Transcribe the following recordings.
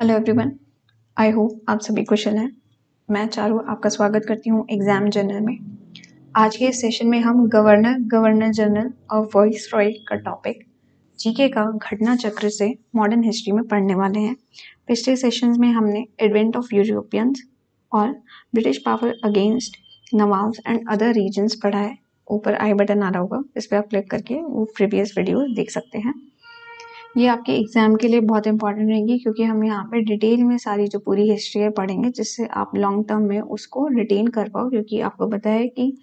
Hello everyone I hope आप सभी कुशल हैं। मैं चारू आपका स्वागत करती हूँ एग्ज़ाम जर्नल में। आज के सेशन में हम गवर्नर गवर्नर जनरल और वॉइस रॉय का टॉपिक जीके का घटना चक्र से मॉडर्न हिस्ट्री में पढ़ने वाले हैं। पिछले सेशंस में हमने एडवेंट ऑफ़ यूरोपियंस और British power against nawabs and other regions पढ़ा है। ऊपर आई बटन आ रहा होगा, इस पर आप क्लिक करके वो प्रीवियस वीडियो देख सकते हैं। ये आपके एग्ज़ाम के लिए बहुत इंपॉर्टेंट रहेगी क्योंकि हम यहाँ पे डिटेल में सारी जो पूरी हिस्ट्री है पढ़ेंगे, जिससे आप लॉन्ग टर्म में उसको रिटेन कर पाओ। क्योंकि आपको पता है कि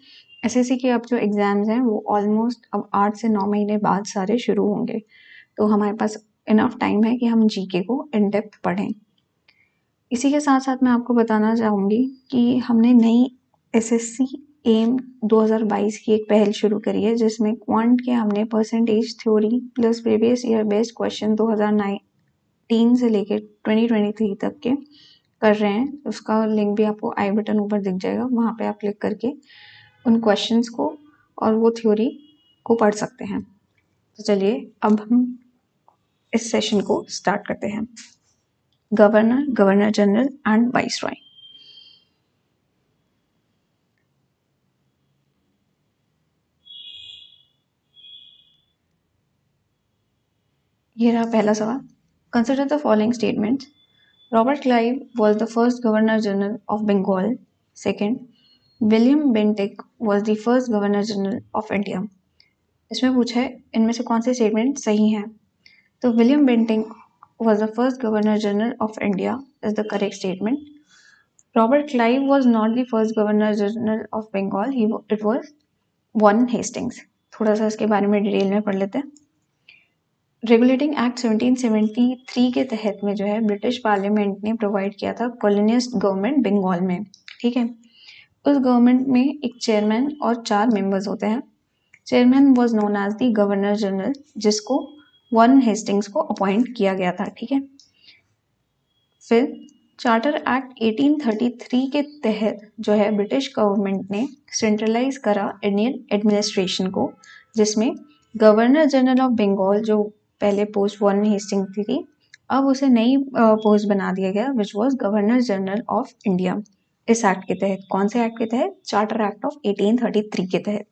एसएससी के अब जो एग्ज़ाम्स हैं, वो ऑलमोस्ट अब आठ से नौ महीने बाद सारे शुरू होंगे। तो हमारे पास इनफ टाइम है कि हम जीके को इन डेप्थ पढ़ें। इसी के साथ साथ मैं आपको बताना चाहूँगी कि हमने नई एसएससी एम 2022 की एक पहल शुरू करी है, जिसमें क्वांट के हमने percentage theory plus previous year based question 2019 से लेकर 2023 तक के कर रहे हैं। उसका लिंक भी आपको आई बटन ऊपर दिख जाएगा, वहाँ पे आप क्लिक करके उन क्वेश्चंस को और वो थ्योरी को पढ़ सकते हैं। तो चलिए, अब हम इस सेशन को स्टार्ट करते हैं। Governor governor general and viceroy ये रहा पहला सवाल। Consider the following statements Robert Clive was the first governor general of Bengal second William Bentinck was the first governor general of India इसमें पूछा है, इनमें से कौन से स्टेटमेंट सही हैं? तो William Bentinck was the first governor general of India is the correct statement Robert Clive was not the first governor general of Bengal it was Warren Hastings थोड़ा सा इसके बारे में डिटेल में पढ़ लेते हैं। रेगुलेटिंग एक्ट 1773 के तहत में जो है ब्रिटिश पार्लियामेंट ने प्रोवाइड किया था कॉलोनिस्ट गवर्नमेंट बंगाल में, ठीक है? उस गवर्नमेंट में एक चेयरमैन और चार मेंबर्स होते हैं। Chairman was known as the governor general जिसको वन हेस्टिंग्स को अपॉइंट किया गया था, ठीक है? फिर चार्टर एक्ट 1833 के तहत जो है ब्रिटिश गवर्नमेंट ने सेंट्रलाइज करा इंडियन एडमिनिस्ट्रेशन को, जिसमें गवर्नर जनरल ऑफ़ बंगाल जो पहले पोस्ट वन हेस्टिंग थी। अब उसे नई पोस्ट बना दिया गया which was governor general of India इस एक्ट के तहत, कौन से एक्ट के तहत? चार्टर एक्ट ऑफ़ 1833 के तहत।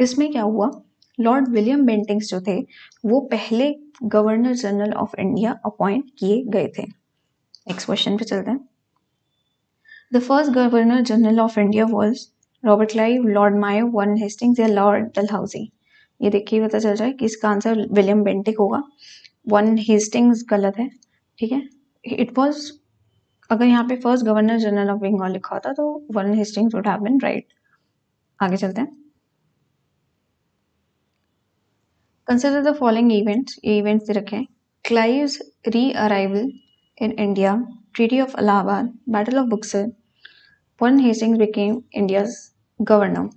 इसमें क्या हुआ? लॉर्ड विलियम बेंटिंग्स जो थे, वो पहले governor general of India appoint किए गए थे। नेक्स्ट क्वेश्चन पे चलते हैं। The first governor general of India was Robert Clive Lord Mayo Warren Hastings या लॉर्ड डलहाउसी ये देखिए पता चल है कि इसका आंसर विलियम बेंटिक होगा। वन हेस्टिंग्स गलत है, ठीक है? इट वॉज़ अगर यहाँ पे first governor general of Bengal लिखा होता तो Warren Hastings would have been right आगे चलते हैं। कंसिडर द फॉलोइंग इवेंट्स ये इवेंट्स दे रखे हैं। Clive's re arrival in India treaty of Allahabad battle of Buxar Warren Hastings became India's governor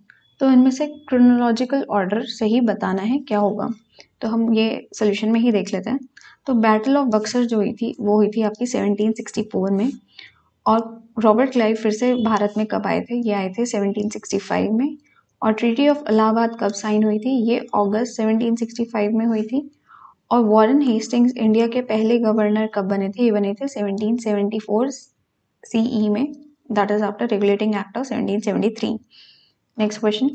तो इनमें से क्रोनोलॉजिकल ऑर्डर सही बताना है, क्या होगा? तो हम ये सोल्यूशन में ही देख लेते हैं। तो बैटल ऑफ़ बक्सर जो हुई थी, वो हुई थी आपकी 1764 में। और रॉबर्ट क्लाइव फिर से भारत में कब आए थे? ये आए थे 1765 में। और ट्रीटी ऑफ़ इलाहाबाद कब साइन हुई थी? ये अगस्त 1765 में हुई थी। और वॉरेन हेस्टिंग्स इंडिया के पहले गवर्नर कब बने थे? ये बने थे 1774 सीई में। That is after regulating act of 1773 next question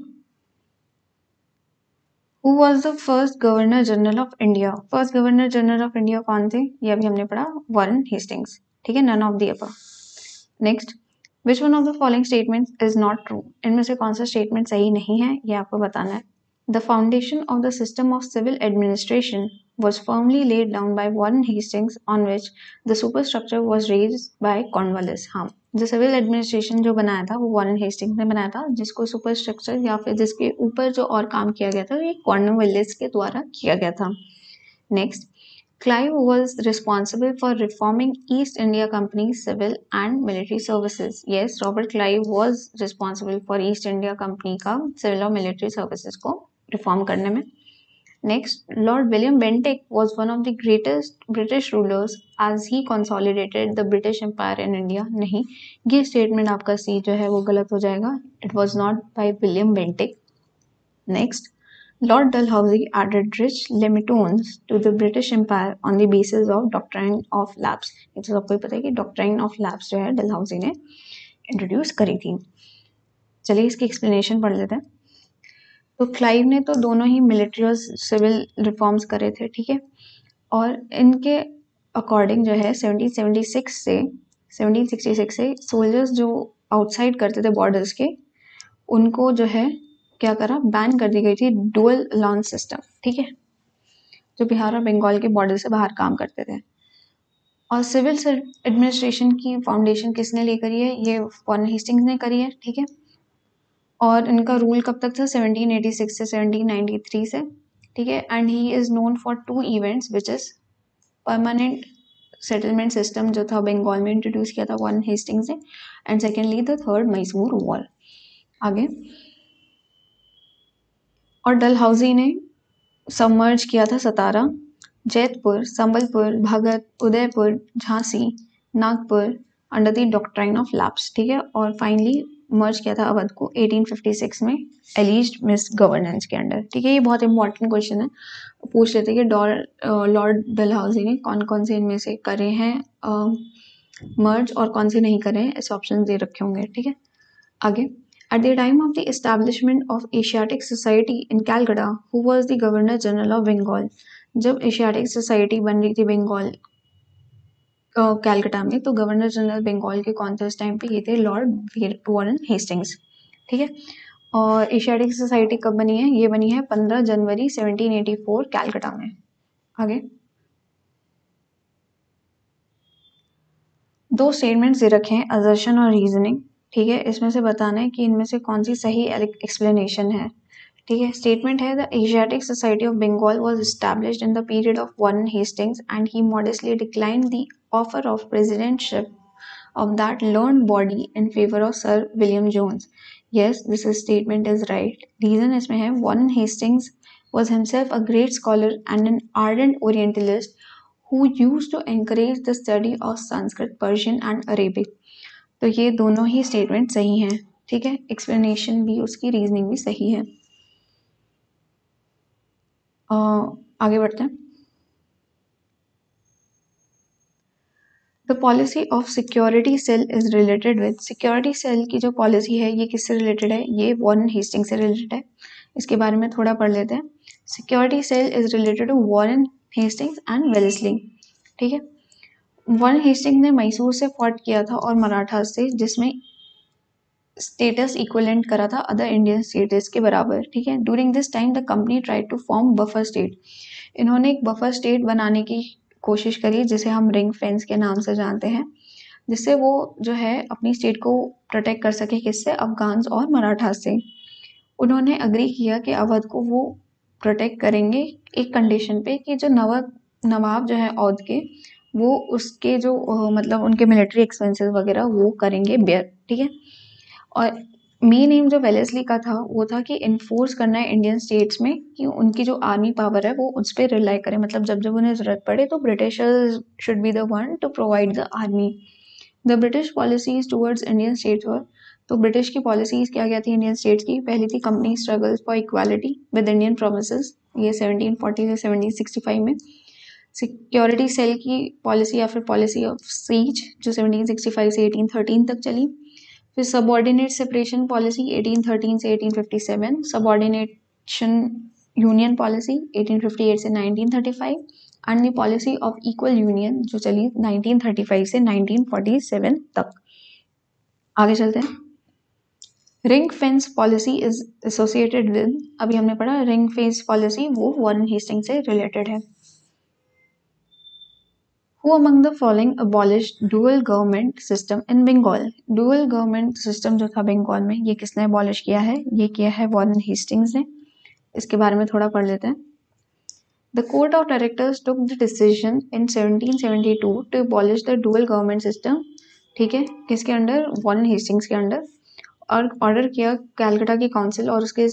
who was the first governor general of India first governor general of India कौन थे? ये अभी हमने पढ़ा वॉरेन हेस्टिंग्स ठीक है? None of the next which one of the following statement is not true इनमें से कौन सा स्टेटमेंट सही नहीं है, ये आपको बताना है. The foundation of the system of civil administration was firmly laid down by Warren Hastings, on which the superstructure was raised by Cornwallis. हाँ जो सिविल एडमिनिस्ट्रेशन जो बनाया था, वो वॉरन हेस्टिंग ने बनाया था, जिसको सुपर स्ट्रक्चर या फिर जिसके ऊपर जो और काम किया गया था वो कॉर्नर विलेज के द्वारा किया गया था। Next Clive was responsible for reforming East India company civil and military services yes Robert Clive was responsible for East India company का सिविल और मिलिट्री सर्विसेज़ को रिफॉर्म करने में। Next Lord William Bentinck was one of the greatest British rulers आज ही consolidated the British empire in India नहीं, ये statement आपका सी जो है वो गलत हो जाएगा. It was not by William Bentinck next Lord Dalhousie added rich limitations to the British empire on the basis of doctrine of lapse ये तो सबको पता है कि डॉक्टर ऑफ़ लैब्स जो है डल हाउजी ने इंट्रोड्यूस करी थी। चलिए इसकी एक्सप्लेनेशन पढ़ लेते हैं। तो क्लाइव ने तो दोनों ही मिलिट्री और सिविल रिफॉर्म्स करे थे, ठीक है? और इनके अकॉर्डिंग जो है 1776 से 1766 से सोल्जर्स जो आउटसाइड करते थे बॉर्डर्स के, उनको जो है, क्या करा बैन कर दी गई थी डुअल लॉन्च सिस्टम ठीक है? जो बिहार और बंगाल के बॉर्डर से बाहर काम करते थे। और सिविल एडमिनिस्ट्रेशन की फाउंडेशन किसने ले करी है? ये वॉर्न हेस्टिंग्स ने करी है, ठीक है? और इनका रूल कब तक था? 1786 से 1793 से, ठीक है? And he is known for two events which is permanent settlement system जो था बंगाल में इंट्रोड्यूस किया था वॉर्न हेस्टिंग्स ने and secondly the third Mysore war आगे। और डलहौजी ने सबमर्ज किया था Satara. Jaitpur, Sambalpur, Bhagat, Udaipur, Jhansi, Nagpur under the doctrine of lapse ठीक है? और फाइनली मर्ज किया था अवध को 1856 में एलिज मिस गवर्नेंस के अंडर ठीक है ये बहुत इंपॉर्टेंट क्वेश्चन है। पूछ लेते हैं कि लॉर्ड डलहाउजी ने कौन कौन से इनमें से करे हैं मर्ज और कौन से नहीं करे हैं ऐसे ऑप्शन दे रखे होंगे ठीक है? आगे। At the time of the establishment of Asiatic Society in Calcutta, who was the Governor General of Bengal? जब एशियाटिक सोसाइटी बन रही थी बंगाल कैलकटा में तो गवर्नर जनरल बंगाल के कौन थे उस टाइम पे ये थे लॉर्ड वॉरन हेस्टिंग्स, ठीक है? और एशियाटिक सोसाइटी कब बनी है? ये बनी है 15 जनवरी 1784 कैलकटा में। आगे। दो स्टेटमेंट्स दे रखे हैं अजर्शन और रीजनिंग ठीक है? इसमें से बताना है कि इनमें से कौन सी सही एक्सप्लेनेशन है। ठीक है स्टेटमेंट है the Asiatic society of Bengal was establish in the period of Warren Hastings and he modestly decline the offer of presidentship of that learn body in favour of sir William Jones yes this statement is right reason इसमें है Warren Hastings was himself a great scholar and an ardent orientalist who use to encourage the study of Sanskrit Persian and Arabic तो ये दोनों ही statement सही हैं, ठीक है? Explanation भी, उसकी रीजनिंग भी सही है। आगे बढ़ते हैं। The policy of security cell is related with security cell की जो पॉलिसी है, ये किससे रिलेटेड है? ये वॉरन हेस्टिंग से रिलेटेड है। इसके बारे में थोड़ा पढ़ लेते हैं। Security cell is related to Warren Hastings and Wellesley ठीक है? वन हेस्टिंग ने मैसूर से फॉट किया था और मराठा से, जिसमें स्टेटस इक्वलेंट करा था अदर इंडियन स्टेटस के बराबर, ठीक है? During this time the company try to form buffer state इन्होंने एक बफर स्टेट बनाने की कोशिश करी, जिसे हम रिंग फेंस के नाम से जानते हैं, जिससे वो जो है अपनी स्टेट को प्रोटेक्ट कर सके किससे? अफगान और मराठा से। उन्होंने अग्री किया कि अवध को वो प्रोटेक्ट करेंगे एक कंडीशन पे कि जो नव, नवाब जो है औद के, वो उसके जो मतलब उनके मिलिट्री एक्सपेंसेस वगैरह वो करेंगे, बेयर, ठीक है? और मेन एम जो वेलेसली का था, वो था कि इन्फोर्स करना है इंडियन स्टेट्स में कि उनकी जो आर्मी पावर है, वो उस पर रिलाई करें। मतलब जब जब उन्हें ज़रूरत पड़े तो Britishers should be the one to provide the army the British policies towards Indian states were तो ब्रिटिश की पॉलिसीज़ क्या क्या थी इंडियन स्टेट्स की? पहली थी company struggle for equality with Indian promise ये 1740 से 1765 में। सिक्योरिटी सेल की पॉलिसी या फिर पॉलिसी ऑफ़ सीज जो 1765 से 1813 तक चली। फिर सबॉर्डिनेट सेपरेशन पॉलिसी 1813 से 1857 सबॉर्डिनेशन यूनियन पॉलिसी 1858 से 1935 and the policy of equal union जो चली 1935 से 1947 तक। आगे चलते हैं। Ring fence policy is associated with अभी हमने पढ़ा रिंग फेंस पॉलिसी वो वॉरन हेस्टिंग से रिलेटेड है। Who among the following abolished dual government system in Bengal? Dual government system जो था बंगाल में ये किसने abolish किया है ये किया है वॉरन हेस्टिंग्स ने इसके बारे में थोड़ा पढ़ लेते हैं The Court of Directors took the decision in 1772 to abolish the dual government system. ठीक है किसके अंडर वॉरन हेस्टिंग्स के अंडर और ऑर्डर किया कैलकाटा की काउंसिल और उसके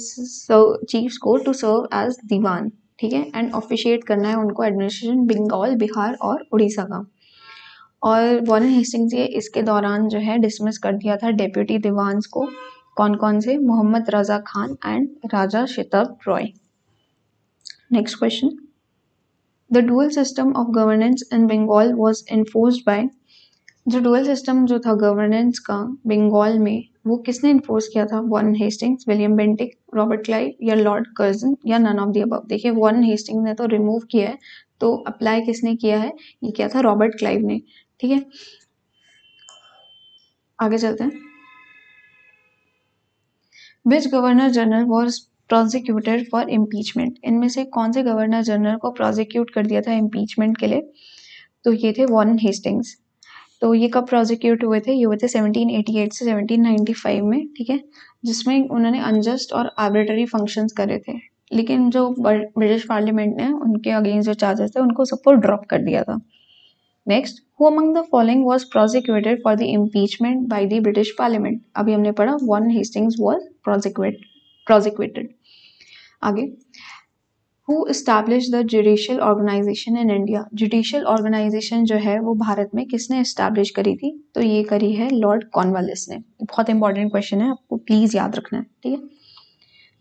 चीफ्स को टू सर्व एज दीवान ठीक है? एंड ऑफिशिएट करना है उनको एडमिनिस्ट्रेशन बंगाल बिहार और उड़ीसा का। और वॉरन हेस्टिंग्स ये इसके दौरान जो है डिसमिस कर दिया था डेप्यूटी दीवान को। कौन कौन से? Mohammed Raza Khan and Raja Shitab Roy. Next question the dual system of governance in Bengal was enforced by जो डुअल सिस्टम जो था गवर्नेंस का बंगाल में वो किसने इन्फोर्स किया था? Warren Hastings William Bentinck Robert Clive या लॉर्ड कर्जन या नन ऑफ़ दी देखिए वन हेस्टिंग ने तो रिमूव किया है तो अप्लाई किसने किया है? ये किया था रॉबर्ट क्लाइव ने, ठीक है? आगे चलते हैं। Which governor general was prosecuted for impeachment इनमें से कौन से गवर्नर जनरल को प्रोसिक्यूट कर दिया था इम्पीचमेंट के लिए? तो ये थे वॉन हेस्टिंग्स तो ये कब प्रोसिक्यूट हुए थे? ये हुए थे 1788 से 1795 में, ठीक है? जिसमें उन्होंने अनजस्ट और आर्बिटरी फ़ंक्शंस करे थे। लेकिन जो ब्रिटिश पार्लियामेंट ने उनके अगेंस्ट जो चार्जेस थे, उनको सबको ड्रॉप कर दिया था। Next who among the following was prosecuted for the impeachment by the British parliament अभी हमने पढ़ा Warren Hastings was prosecute prosecuted आगे who establish the judicial organisation in India judicial organisation जो है, वो भारत में किसने इस्टेब्लिश करी थी? तो ये करी है लॉर्ड कॉर्नवालिस ने। बहुत इंपॉर्टेंट क्वेश्चन है, आपको प्लीज़ याद रखना है, ठीक है?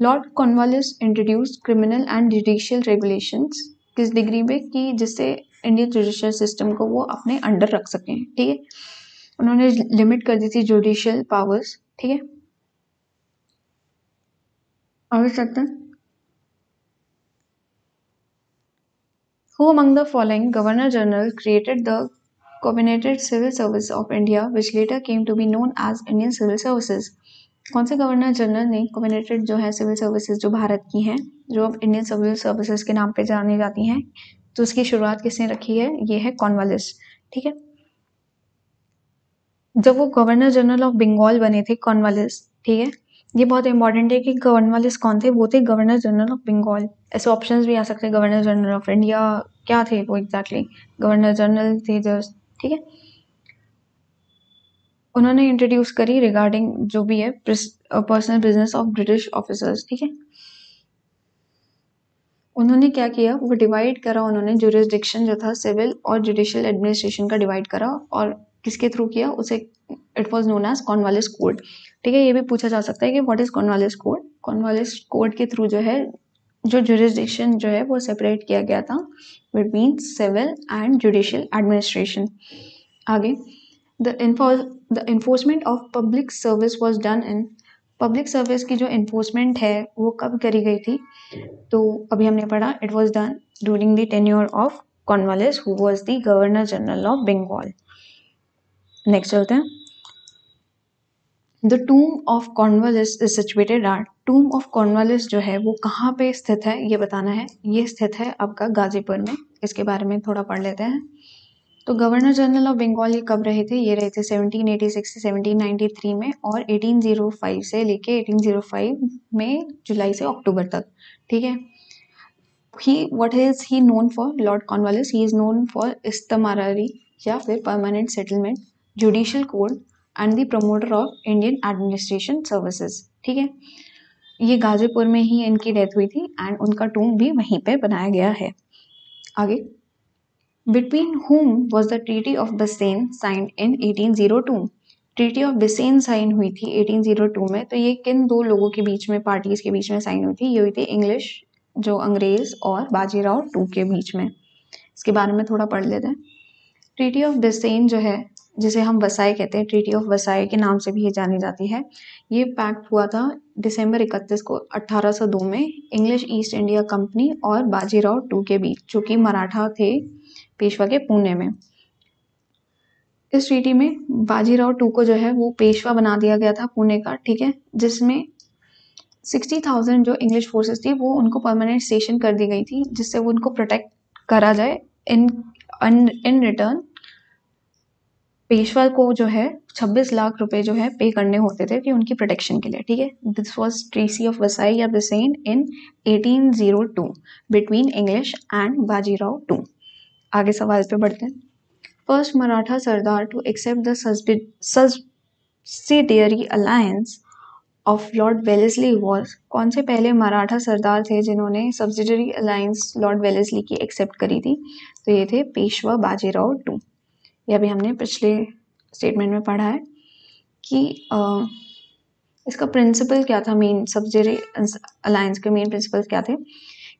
Lord Cornwallis introduce criminal and judicial regulations किस डिग्री में कि जिससे इंडियन जुडिशियल सिस्टम को वो अपने अंडर रख सकें, ठीक है? उन्होंने लिमिट कर दी थी जुडिशियल पावर्स ठीक है? हैं Who among the following Governor General created the Combinated Civil Service of India, which later came to be known as Indian Civil Services? कौन से गवर्नर जनरल ने कॉम्बिनेटेड जो है सिविल सर्विसेज़ जो भारत की हैं जो अब इंडियन सिविल सर्विसेज़ के नाम पे जानी जाती हैं तो उसकी शुरुआत किसने रखी है ये है कॉन्वालिस ठीक है जब वो गवर्नर जनरल ऑफ़ बंगाल बने थे कॉन्वालिस ठीक है ये बहुत इंपॉर्टेंट है कि गवर्नर कौन थे? वो थे गवर्नर जनरल ऑफ़ बंगाल ऐसे ऑप्शन भी आ सकते हैं गवर्नर जनरल ऑफ़ इंडिया क्या थे वो एग्जैक्टली गवर्नर जनरल थे जस्ट ठीक है? उन्होंने इंट्रोड्यूस करी रिगार्डिंग जो भी है personal business of British officers ठीक है? उन्होंने क्या किया? वो डिवाइड करा उन्होंने जुरिस्डिक्शन जो था सिविल और जुडिशियल एडमिनिस्ट्रेशन का डिवाइड करा और किसके थ्रू किया? उसे it was known as Cornwallis code ठीक है, ये भी पूछा जा सकता है कि what is Cornwallis code Cornwallis code के थ्रू जो है, जो जुरिस्डिक्शन जो है, वो सेपरेट किया गया था between civil and judicial administration आगे the the enforcement of public service was done in public service की जो इन्फोर्समेंट है, वो कब करी गई थी? तो अभी हमने पढ़ा it was done during the tenure of Cornwallis who was the governor general of Bengal next चलते हैं। The tomb of Cornwallis is situated are tomb of Cornwallis जो है वो कहाँ पे स्थित है ये बताना है। ये स्थित है आपका गाजीपुर में। इसके बारे में थोड़ा पढ़ लेते हैं। तो गवर्नर जनरल ऑफ़ बंगाल ये कब रहे थे? ये रहे थे 1786 से 1793 में और 1805 से लेके 1805 में जुलाई से अक्टूबर तक। ठीक है? He what is he known for lord Cornwallis he is known for इस्तमारी या फिर permanent settlement judicial code and the promoter of Indian administration services ठीक है? ये गाजीपुर में ही इनकी डेथ हुई थी एंड उनका टूम भी वहीं पे बनाया गया है। आगे। Between whom was the treaty of Bassein signed in 1802 treaty of Bassein sign हुई थी 1802 में तो ये किन दो लोगों के बीच में पार्टीज़ के बीच में साइन हुई थी? ये हुई थी इंग्लिश जो अंग्रेज़ और बाजीराव टू के बीच में। इसके बारे में थोड़ा पढ़ लेते हैं। ट्रीटी ऑफ़ बिसेन जो है जिसे हम वसाई कहते हैं ट्रीटी ऑफ़ वसाई के नाम से भी ये जानी जाती है। ये पैक्ट हुआ था दिसंबर 31 को 1802 में इंग्लिश ईस्ट इंडिया कंपनी और बाजीराव टू के बीच, जो कि मराठा थे पेशवा के पुणे में। इस ट्रीटी में बाजीराव टू को जो है, वो पेशवा बना दिया गया था पुणे का, ठीक है? जिसमें सिक्सटी थाउज़ेंड जो इंग्लिश फोर्सेस थी, वो उनको परमानेंट स्टेशन कर दी गई थी, जिससे वो उनको प्रोटेक्ट करा जाए इन इन रिटर्न पेशवा को जो है 26 लाख रुपए जो है पे करने होते थे कि उनकी प्रोटेक्शन के लिए, ठीक है? This was treaty of Vasai या Bassein in 1802 between English and Bajirao two आगे सवाल पे बढ़ते हैं। First Maratha sardar to accept the alliance of lord Wellesley was कौन से पहले मराठा सरदार थे जिन्होंने सब्सिडरी अलायंस लॉर्ड वेलेसली की एक्सेप्ट करी थी? तो ये थे पेशवा बाजीराव टू यह भी हमने पिछले स्टेटमेंट में पढ़ा है कि आ, इसका प्रिंसिपल क्या था मेन सब्जरी अलायंस के मेन प्रिंसिपल क्या थे?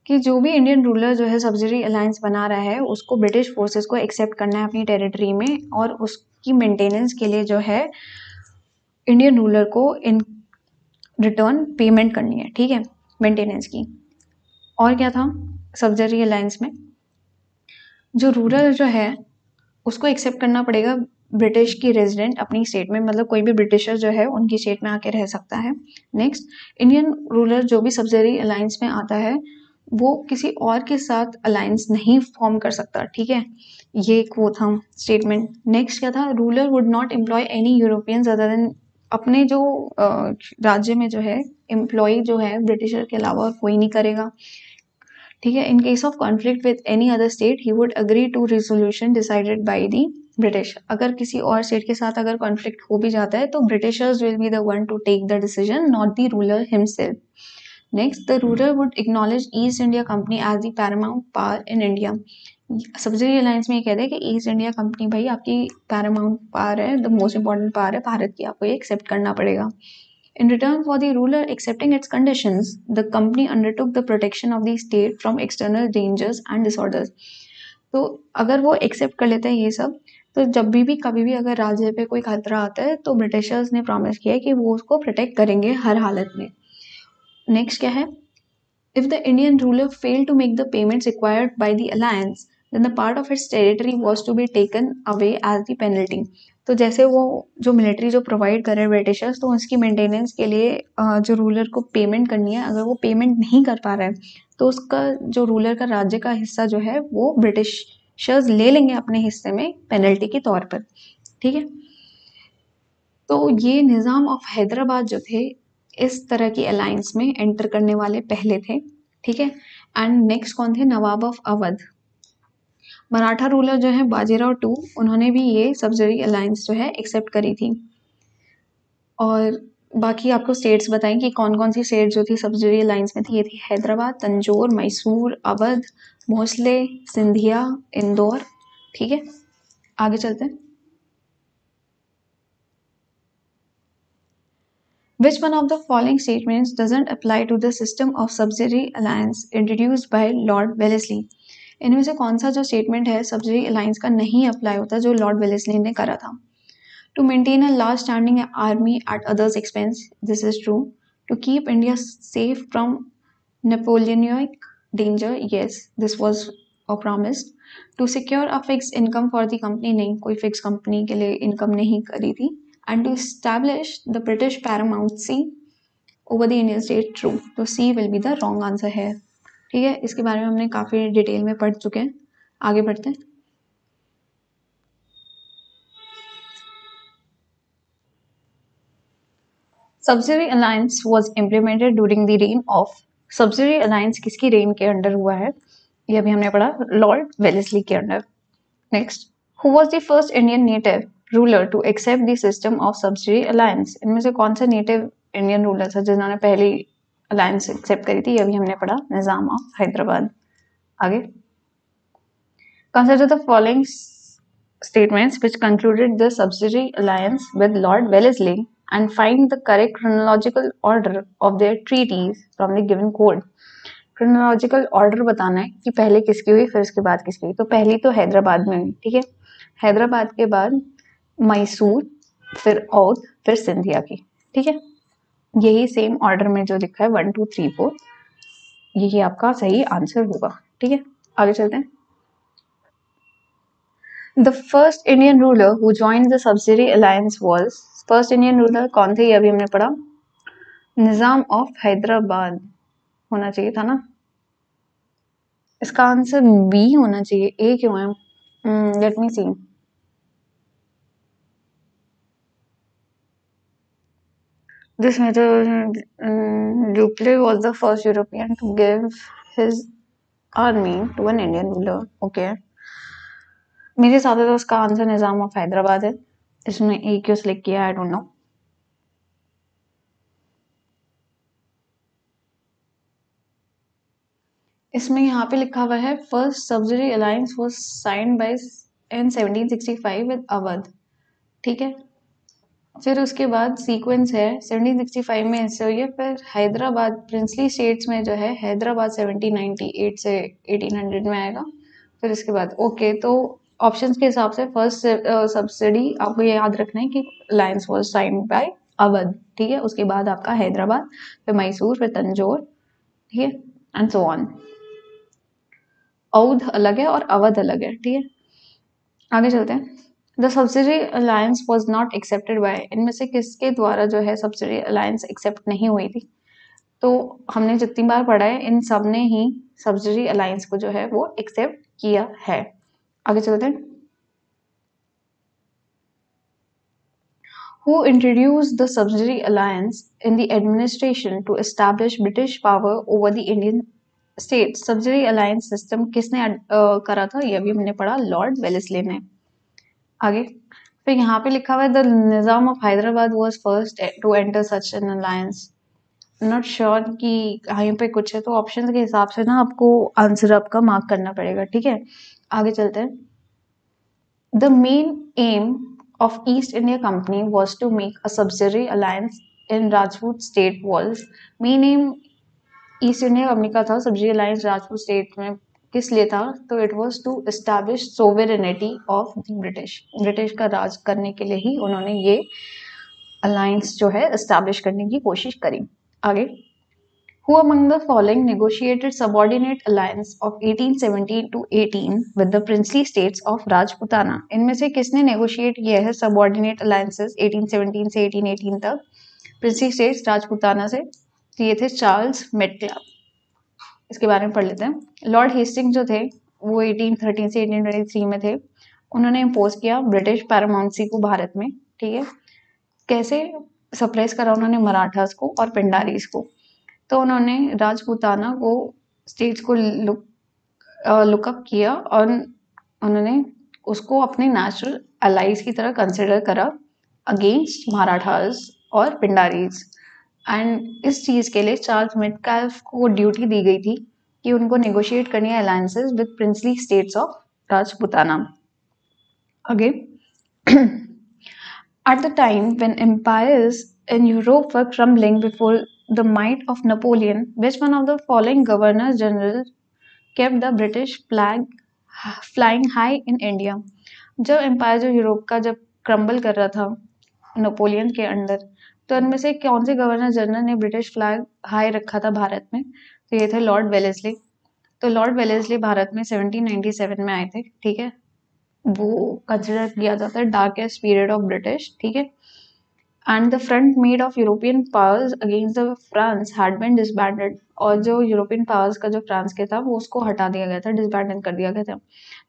कि जो भी इंडियन रूलर जो है सब्जरी अलायंस बना रहा है उसको ब्रिटिश फोर्सेस को एक्सेप्ट करना है अपनी टेरिटरी में और उसकी मेंटेनेंस के लिए जो है इंडियन रूलर को इन रिटर्न पेमेंट करनी है ठीक है? मेंटेनेंस की। और क्या था? सब्जरी अलायंस में। जो रूरल जो है उसको एक्सेप्ट करना पड़ेगा ब्रिटिश की रेजिडेंट अपनी स्टेट में मतलब कोई भी ब्रिटिशर जो है, उनकी स्टेट में आके रह सकता है। नेक्स्ट इंडियन रूलर जो भी सब्सिडी अलायंस में आता है, वो किसी और के साथ अलायंस नहीं फॉर्म कर सकता, ठीक है? ये एक वो था स्टेटमेंट नेक्स्ट क्या था? Ruler would not employ any European other than अपने जो राज्य में जो है एम्प्लॉय जो है ब्रिटिशर के अलावा और कोई नहीं करेगा। ठीक है? In case of conflict with any other state he would agree to resolution decided by the British अगर किसी और स्टेट के साथ अगर कॉन्फ्लिक्ट हो भी जाता है तो Britishers will be the one to take the decision not the ruler himself next the ruler would acknowledge East India company as the paramount power in India subsidy alliance में ये कहते हैं कि ईस्ट इंडिया कंपनी भाई आपकी paramount power है the most important power है, भारत की आपको ये एक्सेप्ट करना पड़ेगा। In return for the ruler accepting its conditions, the company undertook the protection of the state from external dangers and disorders. तो अगर वो एक्सेप्ट कर लेते हैं ये सब तो जब भी भी कभी भी अगर राज्य पे कोई खतरा आता है तो ब्रिटिशर्स ने प्रॉमिस किया है कि वो उसको प्रोटेक्ट करेंगे हर हालत में। नेक्स्ट क्या है? If the Indian ruler fail to make the payments required by the alliance then the part of its territory was to be taken away as the penalty तो जैसे वो जो मिलिट्री जो प्रोवाइड कर रहे हैं ब्रिटिशर्स तो उसकी मेंटेनेंस के लिए जो रूलर को पेमेंट करनी है, अगर वो पेमेंट नहीं कर पा रहा है तो उसका जो रूलर का राज्य का हिस्सा जो है, वो ब्रिटिश शर्स ले लेंगे अपने हिस्से में पेनल्टी के तौर पर, ठीक है? तो ये निज़ाम ऑफ़ हैदराबाद जो थे, इस तरह की अलायंस में एंटर करने वाले पहले थे, ठीक है? एंड नेक्स्ट कौन थे? नवाब ऑफ़ अवध। मराठा रूलर जो है बाजीराव टू, उन्होंने भी ये सब्जरी अलायंस जो है एक्सेप्ट करी थी। और बाकी आपको स्टेट्स बताएँ कि कौन कौन सी स्टेट जो थी सब्जरी अलायंस में थी, ये थी हैदराबाद, तंजौर, मैसूर, अवध, भोसले, सिंधिया, इंदौर, ठीक है? आगे चलते हैं। Which one of the following statements doesn't apply to the system of subsidiary alliance introduced by Lord Wellesley? इनमें से कौन सा जो स्टेटमेंट है, सब्ज़ी अलायंस का नहीं अप्लाई होता, जो लॉर्ड वेलेसली ने करा था। To maintain a large standing army at others expense this is true to keep India safe from Napoleon danger yes this was a promised to secure a fix income for the company नहीं, कोई fix company के लिए income नहीं करी थी। And to establish the British paramountcy over the Indian state true to C will be the wrong answer है ठीक है? इसके बारे में हमने काफ़ी डिटेल में पढ़ चुके हैं। आगे बढ़ते हैं। Subsidy alliance was implemented during the reign of subsidy alliance किसकी रेन के अंडर हुआ है? ये अभी हमने पढ़ा। लॉर्ड वेलेसली के under next who was the first Indian native ruler to accept the system of subsidy alliance इनमें से कौन सा नेटिव इंडियन रूलर था जिन्होंने पहली अलायंस एक्सेप्ट करी थी अभी हमने पढ़ा निज़ाम ऑफ़ हैदराबाद आगे। Consider the following statements which concluded the subsidiary alliance with lord Wellesley and find the correct chronological order of their treaties from the given code chronological order बताना है कि पहले किसकी हुई, फिर उसके बाद किसकी हुई। तो पहली तो हैदराबाद में हुई, ठीक है? हैदराबाद के बाद मैसूर, फिर औध, फिर सिंधिया की, ठीक है? यही सेम ऑर्डर में जो लिखा है वन टू थ्री फोर यही आपका सही आंसर होगा, ठीक है? आगे चलते हैं। The first Indian ruler who join the subsidy alliance was first Indian ruler कौन थे, ये अभी हमने पढ़ा? निज़ाम ऑफ़ हैदराबाद होना चाहिए था ना? इसका आंसर बी होना चाहिए ए क्यों है? Let me see This method, Dupleix was the first European to give his army to an Indian ruler. Okay. मेरे हिसाब से तो उसका आंसर निज़ाम ऑफ़ हैदराबाद है इसमें ए क्यों सिलेक्ट किया आई डोंट नो इसमें यहाँ पे लिखा हुआ है first subsidy alliance was signed by in 1765 with Awadh ठीक है फिर उसके बाद सीक्वेंस है 1765 में इससे हुई है, फिर हैदराबाद प्रिंसली स्टेट्स में जो है, हैदराबाद 1798 से 1800 में आएगा। फिर इसके बाद ओके तो ऑप्शंस के हिसाब से फ़र्स्ट सब्सिडी आपको ये याद रखना है कि alliance was sign by Awadh ठीक है? उसके बाद आपका हैदराबाद, फिर मैसूर फिर तंजोर ठीक है? एंड सो ऑन औध अलग है और अवध अलग है, ठीक है? आगे चलते हैं। The subsidy alliance was not accepted by इनमें से किसके द्वारा जो है सब्सिडी अलायंस एक्सेप्ट नहीं हुई थी? तो हमने जितनी बार पढ़ा है इन सबने ही सब्सिडी अलायंस को जो है वो एक्सेप्ट किया है। आगे चलते हैं। Who introduced the subsidiary alliance in the administration to establish British power over the Indian state subsidy alliance system किसने uh, करा था? ये भी हमने पढ़ा लॉर्ड वेलेस्ले ने। आगे। फिर यहाँ पे लिखा हुआ है the Nizam of Hyderabad was first to enter such an alliance not sure कि कहीं पे कुछ है तो ऑप्शन के हिसाब से ना आपको आंसर आपका मार्क करना पड़ेगा, ठीक है? आगे चलते हैं। The main aim of East India Company was to make a subsidiary alliance in Rajput state walls. Main name East India company का था सब्ज़ी अलायंस राजपूत स्टेट में किस लिए था तो it was to establish sovereignty of British British का राज करने के लिए ही उन्होंने ये अलायंस जो है एस्टैब्लिश करने की कोशिश करी आगे who among the following negotiated subordinate alliance of 1817 to 18 with the princely states of Rajputana इनमें से किसने negotiate किया है subordinate alliances 1817 से 1818 तक princely states राजपुताना से तो ये थे चार्ल्स मेटक्लब इसके बारे में पढ़ लेते हैं। लॉर्ड हेस्टिंग जो थे, वो 1813 से 1823 में थे। उन्होंने इम्पोज किया ब्रिटिश पैरामाउंसी को भारत में, ठीक है? कैसे सप्रेस करा उन्होंने मराठास को और पिंडारीज को? तो उन्होंने राजपूताना को स्टेट्स को लुक लुकअप किया और उन्होंने उसको अपने नेचुरल अलाइज की तरह कंसिडर करा अगेंस्ट मराठास और पिंडारीज एंड इस चीज़ के लिए चार्ल्स मिडकैल्फ को ड्यूटी दी गई थी कि उनको नेगोशिएट करनी है alliances with princely states of Rajputana अगे at the time when empires in Europe were crumbling before the might of Napoleon, which one of the following governors general kept the British flag flying high in India? जब empire जो Europe का जब crumble कर रहा था Napoleon के under तो इनमें से कौन से गवर्नर जनरल ने ब्रिटिश फ्लैग हाई रखा था भारत में? तो ये थे लॉर्ड वेलेस्ली तो लॉर्ड वेलेस्ली भारत में 1797 में आए थे, ठीक है? वो कंसिडर किया जाता है डार्केस्ट पीरियड ऑफ़ ब्रिटिश ठीक है? And the front made of European powers against the France had been disbanded और जो यूरोपियन पावर्स का जो फ्रांस के था, वो उसको हटा दिया गया था डिसबैंडन कर दिया गया था।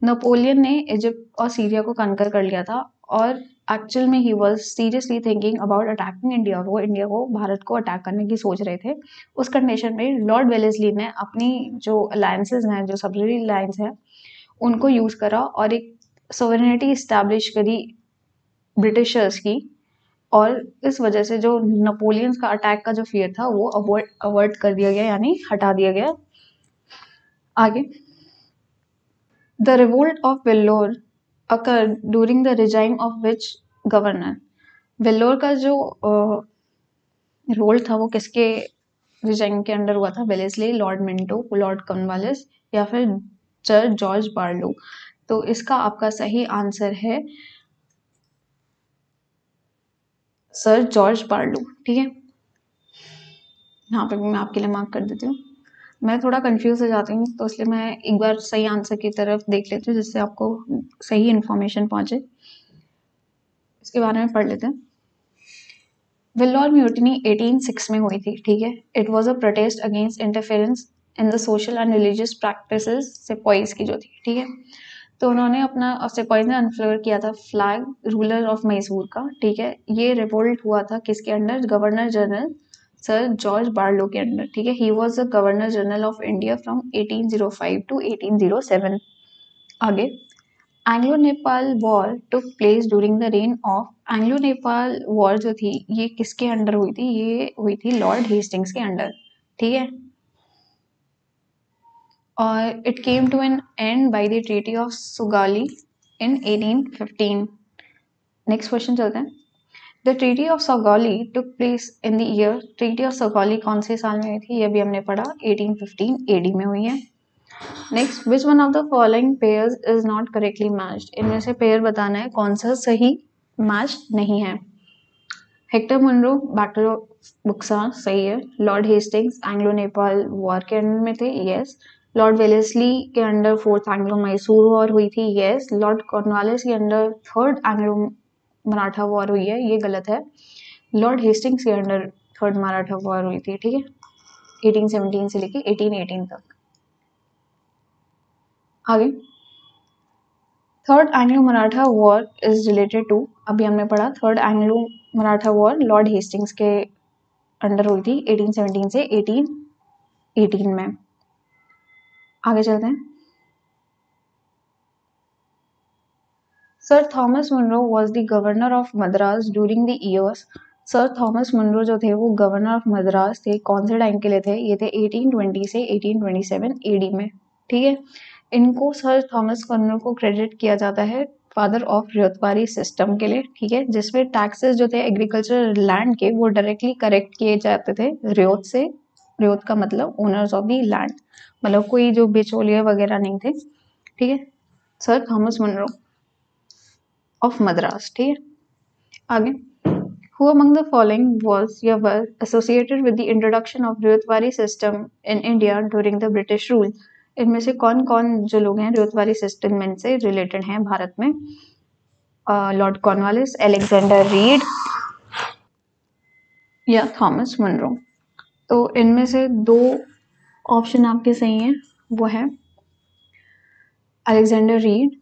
नेपोलियन ने इजिप्ट और सीरिया को कनकर कर लिया था। और एक्चुअल में he was seriously thinking about attacking India वो इंडिया को, भारत को अटैक करने की सोच रहे थे। उस कंडीशन में लॉर्ड वेलेसली ने अपनी जो अलायंसेज हैं, जो सब्सिडी अलायंस हैं, उनको यूज़ करा और एक सोवरेनिटी इस्टेब्लिश करी ब्रिटिशर्स की और इस वजह से जो नपोलियंस का अटैक का जो फियर था, वो अवॉइड अवॉइड कर दिया गया, यानी हटा दिया गया। आगे। The revolt of Vellore occur during the regime of which governor Vellore का जो रोल था वो किसके रिजाइन के अंडर हुआ था? Wellesley lord Minto lord Cornwallis या फिर सर जॉर्ज बार्लो तो इसका आपका सही आंसर है सर जॉर्ज बार्लू ठीक है? यहाँ पे मैं आपके लिए मार्क कर देती हूँ। मैं थोड़ा कंफ्यूज हो जाती हूँ तो इसलिए मैं एक बार सही आंसर की तरफ़ देख लेती हूँ, जिससे आपको सही इन्फॉर्मेशन पहुँचे। इसके बारे में पढ़ लेते हैं। विल्लौर म्यूटनी 1806 में हुई थी, ठीक है? It was a protest against interference in the social and religious practice सिपाहीज की जो थी, ठीक है? तो उन्होंने अपना सिपाही ने अनफ्लेवर किया था फ्लैग रूलर ऑफ़ मैसूर का, ठीक है? ये रिवोल्ट हुआ था किसके under? Governor general sir George Barlow के अंडर ठीक है? He was the governor general of India from 1805 to 1807 आगे Anglo Nepal war took place during the reign of Anglo Nepal war जो थी, ये किसके अंडर हुई थी? ये हुई थी लॉर्ड हेस्टिंग्स के अंडर ठीक है? और it came to an end by the treaty of Sugauli in 1815 next question चलते हैं। The treaty of Sagauli took place in the year treaty of Sagauli कौन से साल में हुई थी? ये भी हमने पढ़ा 1815 एडी में हुई है। Next which one of the following pairs is not correctly matched इनमें से पेयर बताना है, कौन सा सही मैच नहीं है। हेक्टर मुनरो बैटल बुक्सा सही है। Lord Hastings Anglo Nepal war के अंडर में थे यस लॉर्ड वेलेसली के under fourth Anglo Mysore war हुई थी यस लॉर्ड कॉर्नवालिस के under third Anglo Maratha war हुई है, ये गलत है। लॉर्ड हेस्टिंग्स के अंडर थर्ड मराठा वॉर हुई थी, ठीक है? 1817 से लेके 1818 तक। आगे। Third Anglo Maratha war is related to अभी हमने पढ़ा third Anglo Maratha war Lord Hastings के अंडर हुई थी 1817 से 1818 में। आगे चलते हैं। Sir Thomas Munro was the governor of Madras during the years sir Thomas Munro जो थे, वो गवर्नर ऑफ़ मद्रास थे। कौन से टाइम के लिए थे? ये थे 1820 से 1827 एडी में। ठीक है? इनको सर थॉमस कॉर्नर को क्रेडिट किया जाता है फादर ऑफ़ रियोतवारी सिस्टम के लिए। ठीक है? जिसमें टैक्सेस जो थे एग्रीकल्चर लैंड के, वो डायरेक्टली करेक्ट किए जाते थे रियोत से। रियोत का मतलब ओनर्स ऑफ़ दी लैंड मतलब कोई जो बिचौलिया वगैरह नहीं थे। ठीक है? Sir Thomas Munro of Madras ठीक है? आगे who among the following was या were associated with the introduction of ryotwari system in India during the British rule इनमें से कौन कौन जो लोग हैं रोहतवारी सिस्टम में से रिलेटेड हैं भारत में? लॉर्ड कॉर्नवालिस एलेक्जेंडर रीड या थॉमस मनरो तो इनमें से दो ऑप्शन आपके सही हैं, वो है Alexander Read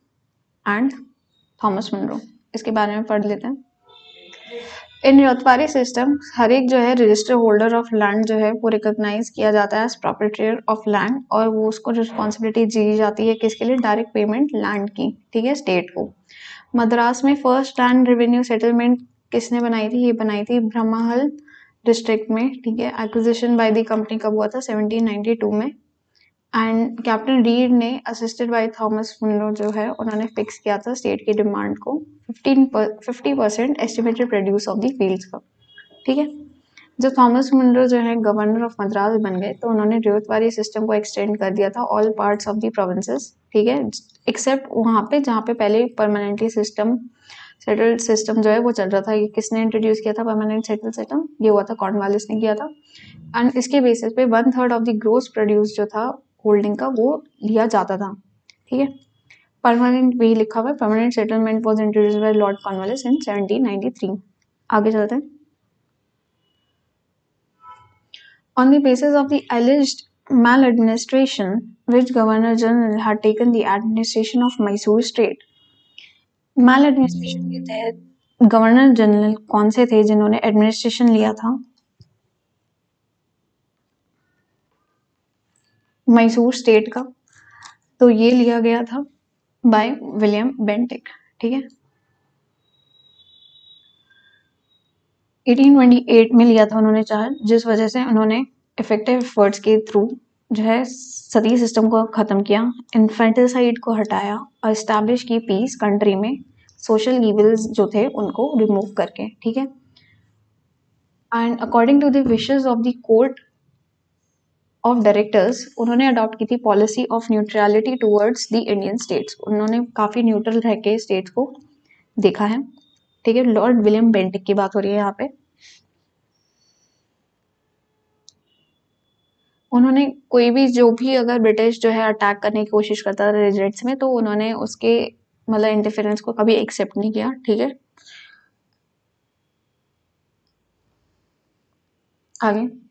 and Thomas Munro इसके बारे में पढ़ लेते हैं। इन रतवारी सिस्टम हर एक जो है रजिस्टर होल्डर ऑफ़ लैंड जो है वो रिकोगनाइज किया जाता है एज प्रॉपर्टेयर ऑफ़ लैंड और वो उसको रिस्पॉन्सिबिलिटी दी जाती है किसके लिए? डायरेक्ट पेमेंट लैंड की, ठीक है? स्टेट को। मद्रास में फ़र्स्ट लैंड रेवेन्यू सेटलमेंट किसने बनाई थी? ये बनाई थी ब्रह्माहल डिस्ट्रिक्ट में, ठीक है? एक्विजिशन बाय द कंपनी कब हुआ था? 1792 में। एंड कैप्टन रीड ने असिस्टेड बाय थॉमस मुनरो जो है, उन्होंने फिक्स किया था स्टेट की डिमांड को। Fifteen fifty percent estimated produce of the fields का। ठीक है? जब थॉमस मुनरो जो है गवर्नर ऑफ़ मद्रास बन गए तो उन्होंने रियोतवारी सिस्टम को एक्सटेंड कर दिया था all parts of the provinces ठीक है? एक्सेप्ट वहाँ पे, जहाँ पे पहले परमानेंटली सिस्टम सेटल्ड सिस्टम जो है, वो चल रहा था। ये किसने इंट्रोड्यूस किया था परमानेंट सेटल्ड सिस्टम ये हुआ था कॉर्नवालिस ने किया था। एंड इसके बेसिस पे one third of the gross produce जो था होल्डिंग का वो लिया जाता था ठीक है परमानेंट भी लिखा हुआ है permanent settlement was introduce by Lord Cornwallis in 1793 आगे चलते हैं On the basis of the alleged maladministration, which Governor General had taken the administration of Mysore state. Maladministration के तहत गवर्नर जनरल कौन से थे जिन्होंने एडमिनिस्ट्रेशन लिया था मैसूर स्टेट का। तो ये लिया गया था बाय विलियम बेंटिक ठीक है? 1828 में लिया था उन्होंने चार्ज जिस वजह से उन्होंने इफ़ेक्टिव एफर्ट्स के थ्रू जो है सती सिस्टम को ख़त्म किया इन्फेंटिसाइड को हटाया और इस्टेब्लिश की पीस कंट्री में सोशल इविल्स जो थे उनको रिमूव करके, ठीक है? And according to the wishes of the court of directors उन्होंने अडॉप्ट की थी policy of neutrality towards the Indian states उन्होंने काफ़ी न्यूट्रल रह के स्टेट्स को देखा है। ठीक है लॉर्ड विलियम बेंटिक की बात हो रही है यहाँ पे। उन्होंने कोई भी, जो भी अगर ब्रिटिश जो है अटैक करने की कोशिश करता था रेजिडेंट्स में तो उन्होंने उसके मतलब इंटरफेरेंस को कभी एक्सेप्ट नहीं किया। ठीक है? आगे।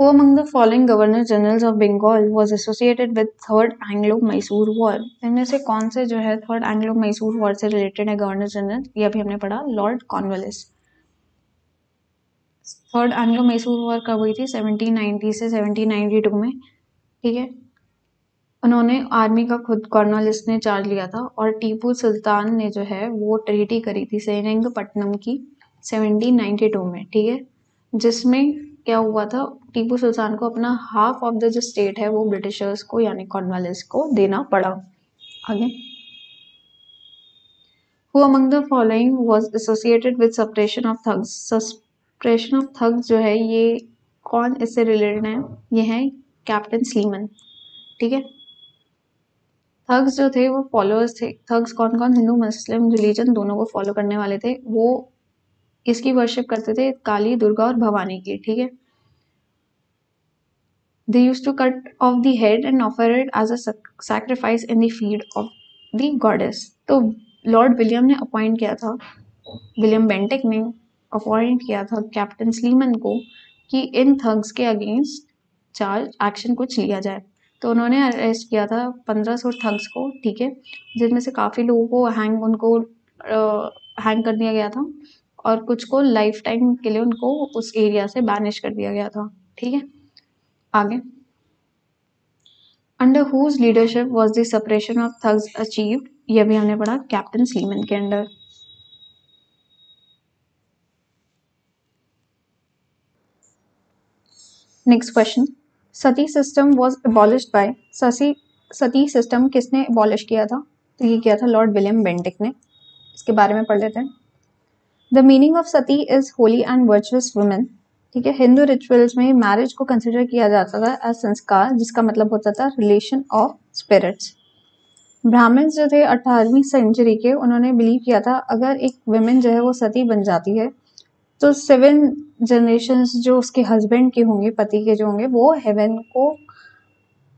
Who among the following Governor Generals of Bengal was associated with Third Anglo-Mysore War? इनमें से कौन से जो है एंग्लो मैसूर वॉर से रिलेटेड है गवर्नर जनरल ये अभी हमने पढ़ा Cornwallis third Anglo Mysore war कब हुई थी? 1790 से 1792 में। ठीक है? उन्होंने आर्मी का खुद कॉर्नवालिस ने चार्ज लिया था और टीपू सुल्तान ने जो है वो ट्रीटी करी थी सेरिंगपट्टनम की 1792 में। ठीक है? जिसमें क्या हुआ था? टीपू सुल्तान को अपना हाफ़ ऑफ़ द जो स्टेट है, वो ब्रिटिशर्स को, यानी कॉर्नवालिस को देना पड़ा। आगे। Who among the following was associated with suppression of thugs suppression of thugs जो है, ये कौन इससे रिलेटेड है? ये है कैप्टन स्लीमन ठीक है? थग्स जो थे, वो फॉलोअर्स थे। थग्स कौन कौन हिंदू, मुस्लिम रिलीजन दोनों को फॉलो करने वाले थे। वो इसकी वर्शिप करते थे काली, दुर्गा और भवानी की, ठीक है? They used to cut off the head and offer it as a sacrifice in the feed of goddess. तो लॉर्ड विलियम ने अपॉइंट किया था विलियम बेंटेक ने अपॉइंट किया था कैप्टन स्लीमन को कि इन थग्स के अगेंस्ट चार्ज एक्शन कुछ लिया जाए। तो उन्होंने अरेस्ट किया था पंद्रह सौ थग्स को, ठीक है? जिनमें से काफ़ी लोगों को हैंग उनको हैंग कर दिया गया था। और कुछ को लाइफ टाइम के लिए उनको उस एरिया से बैनिश कर दिया गया था। ठीक है? आगे। Under whose leadership was the separation of thugs achieved यह भी हमने पढ़ा कैप्टन सीमन के under next question sati system was abolish by Sassi, sati system किसने एबॉलिश किया था? तो ये किया था लॉर्ड विलियम बेंटिक ने। इसके बारे में पढ़ लेते हैं। The meaning of sati is holy and virtuous women ठीक है? हिंदू रिचुअल्स में मैरिज को कंसिडर किया जाता था एज संस्कार, जिसका मतलब होता था रिलेशन ऑफ़ स्पिरिट्स ब्राह्मण्स जो थे, अठारहवीं सेंचुरी के, उन्होंने बिलीव किया था, अगर एक वुमेन जो है वो सती बन जाती है तो सेवन जनरेशन जो उसके हस्बैंड के होंगे, पति के जो होंगे, वो हेवन को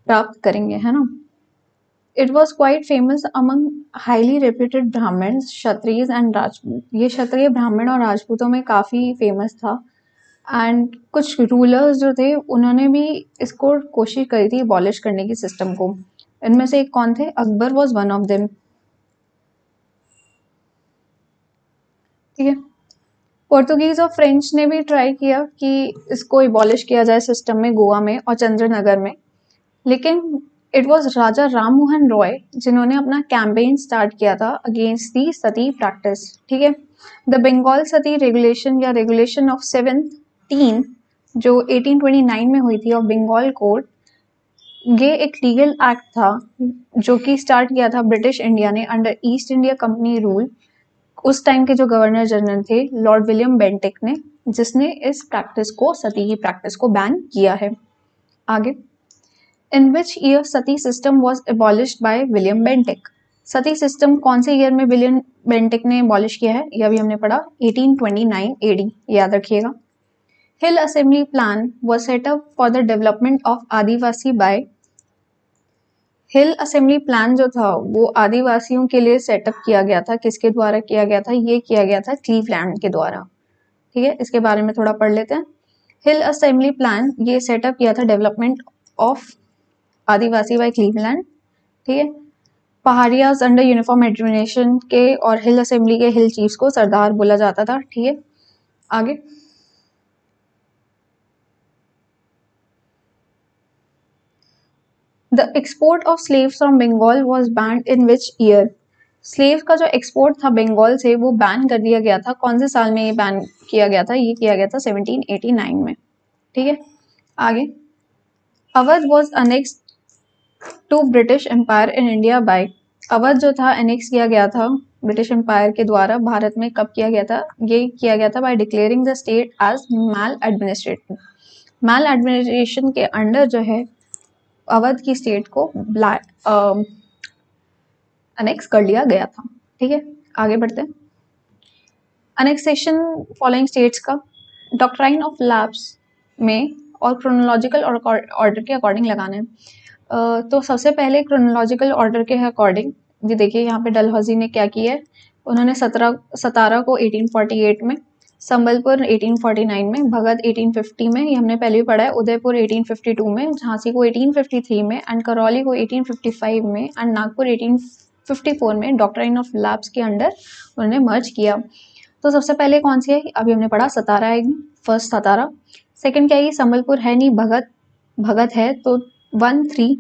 प्राप्त करेंगे, है ना? It was quite famous among highly reputed Brahmins Kshatriya and Rajput ये क्षत्रिय ब्राह्मण और राजपूतों में काफ़ी फ़ेमस था। एंड कुछ रूलर्स जो थे, उन्होंने भी इसको कोशिश करी थी अबॉलिश करने की सिस्टम को। इनमें से एक कौन थे? Akbar was one of them ठीक है। पोर्तुगीज और फ्रेंच ने भी ट्राई किया कि इसको इबॉलिश किया जाए सिस्टम में, गोवा में और चंद्रनगर में। लेकिन इट वॉज़ राजा राम मोहन रॉय जिन्होंने अपना कैंपेन स्टार्ट किया था अगेंस्ट दी सती प्रैक्टिस ठीक है? द बंगाल सती रेगुलेशन या रेगुलेशन ऑफ़ सेवेंथ तीन जो 1829 में हुई थी और बंगाल कोर्ट ये एक लीगल एक्ट था जो कि स्टार्ट किया था ब्रिटिश इंडिया ने under East India company rule उस टाइम के जो गवर्नर जनरल थे लॉर्ड विलियम बेंटिक ने, जिसने इस प्रैक्टिस को सती की प्रैक्टिस को बैन किया है। आगे। In which year sati system was abolish by William Bentinck sati system कौन से ईयर में विलियम बेंटिक ने एबॉलिश किया है? यह भी हमने पढ़ा। 1829 एडी याद रखिएगा। Assembly Plan was set up for the development of Adivasi by hill assembly plan जो था, वो आदिवासियों के लिए सेटअप किया गया था। किसके द्वारा किया गया था? ये किया गया था क्लीवलैंड के द्वारा। ठीक है? इसके बारे में थोड़ा पढ़ लेते हैं। हिल असेंबली प्लान ये सेटअप किया था development of Adivasi by Cleveland ठीक है? पहाड़ियाज अंडर यूनिफॉर्म एडमिनेशन के और हिल असेंबली के हिल चीफ्स को सरदार बोला जाता था, ठीक है? आगे। The export of slave from Bengal was banned in which year slave का जो एक्सपोर्ट था बंगाल से, वो बैन कर दिया गया था। कौन से साल में ये बैन किया गया था? ये किया गया था 1789 में, ठीक है? आगे। Awadh was annex to British empire in India by Awadh जो था एनेक्स किया गया था ब्रिटिश एम्पायर के द्वारा, भारत में कब किया गया था? ये किया गया था by declaring the state as maladministrative maladministration के अंडर जो है, अवध की स्टेट को अनेक्स कर लिया गया था। ठीक है? आगे बढ़ते हैं। अनेक्सेशन फॉलोइंग स्टेट्स का डॉक्ट्राइन ऑफ़ लैब्स में और क्रोनोलॉजिकल ऑर्डर के अकॉर्डिंग लगाना है। तो सबसे पहले क्रोनोलॉजिकल ऑर्डर के अकॉर्डिंग ये देखिए यहाँ पे डलहौजी ने क्या किया है? उन्होंने सत्रह, सतारह को 1848 में, संबलपुर 1849 में, भगत 1850 में, ये हमने पहले भी पढ़ा है, उदयपुर 1852 में, झांसी को 1853 में एंड करौली को 1855 में एंड नागपुर 1854 में डॉक्टर ऑफ़ लैब्स के अंडर उन्होंने मर्ज किया। तो सबसे पहले कौन सी है अभी हमने पढ़ा, सतारा आएगी फ़र्स्ट सतारा। सेकेंड क्या है? संबलपुर है नहीं, भगत भगत है तो वन थ्री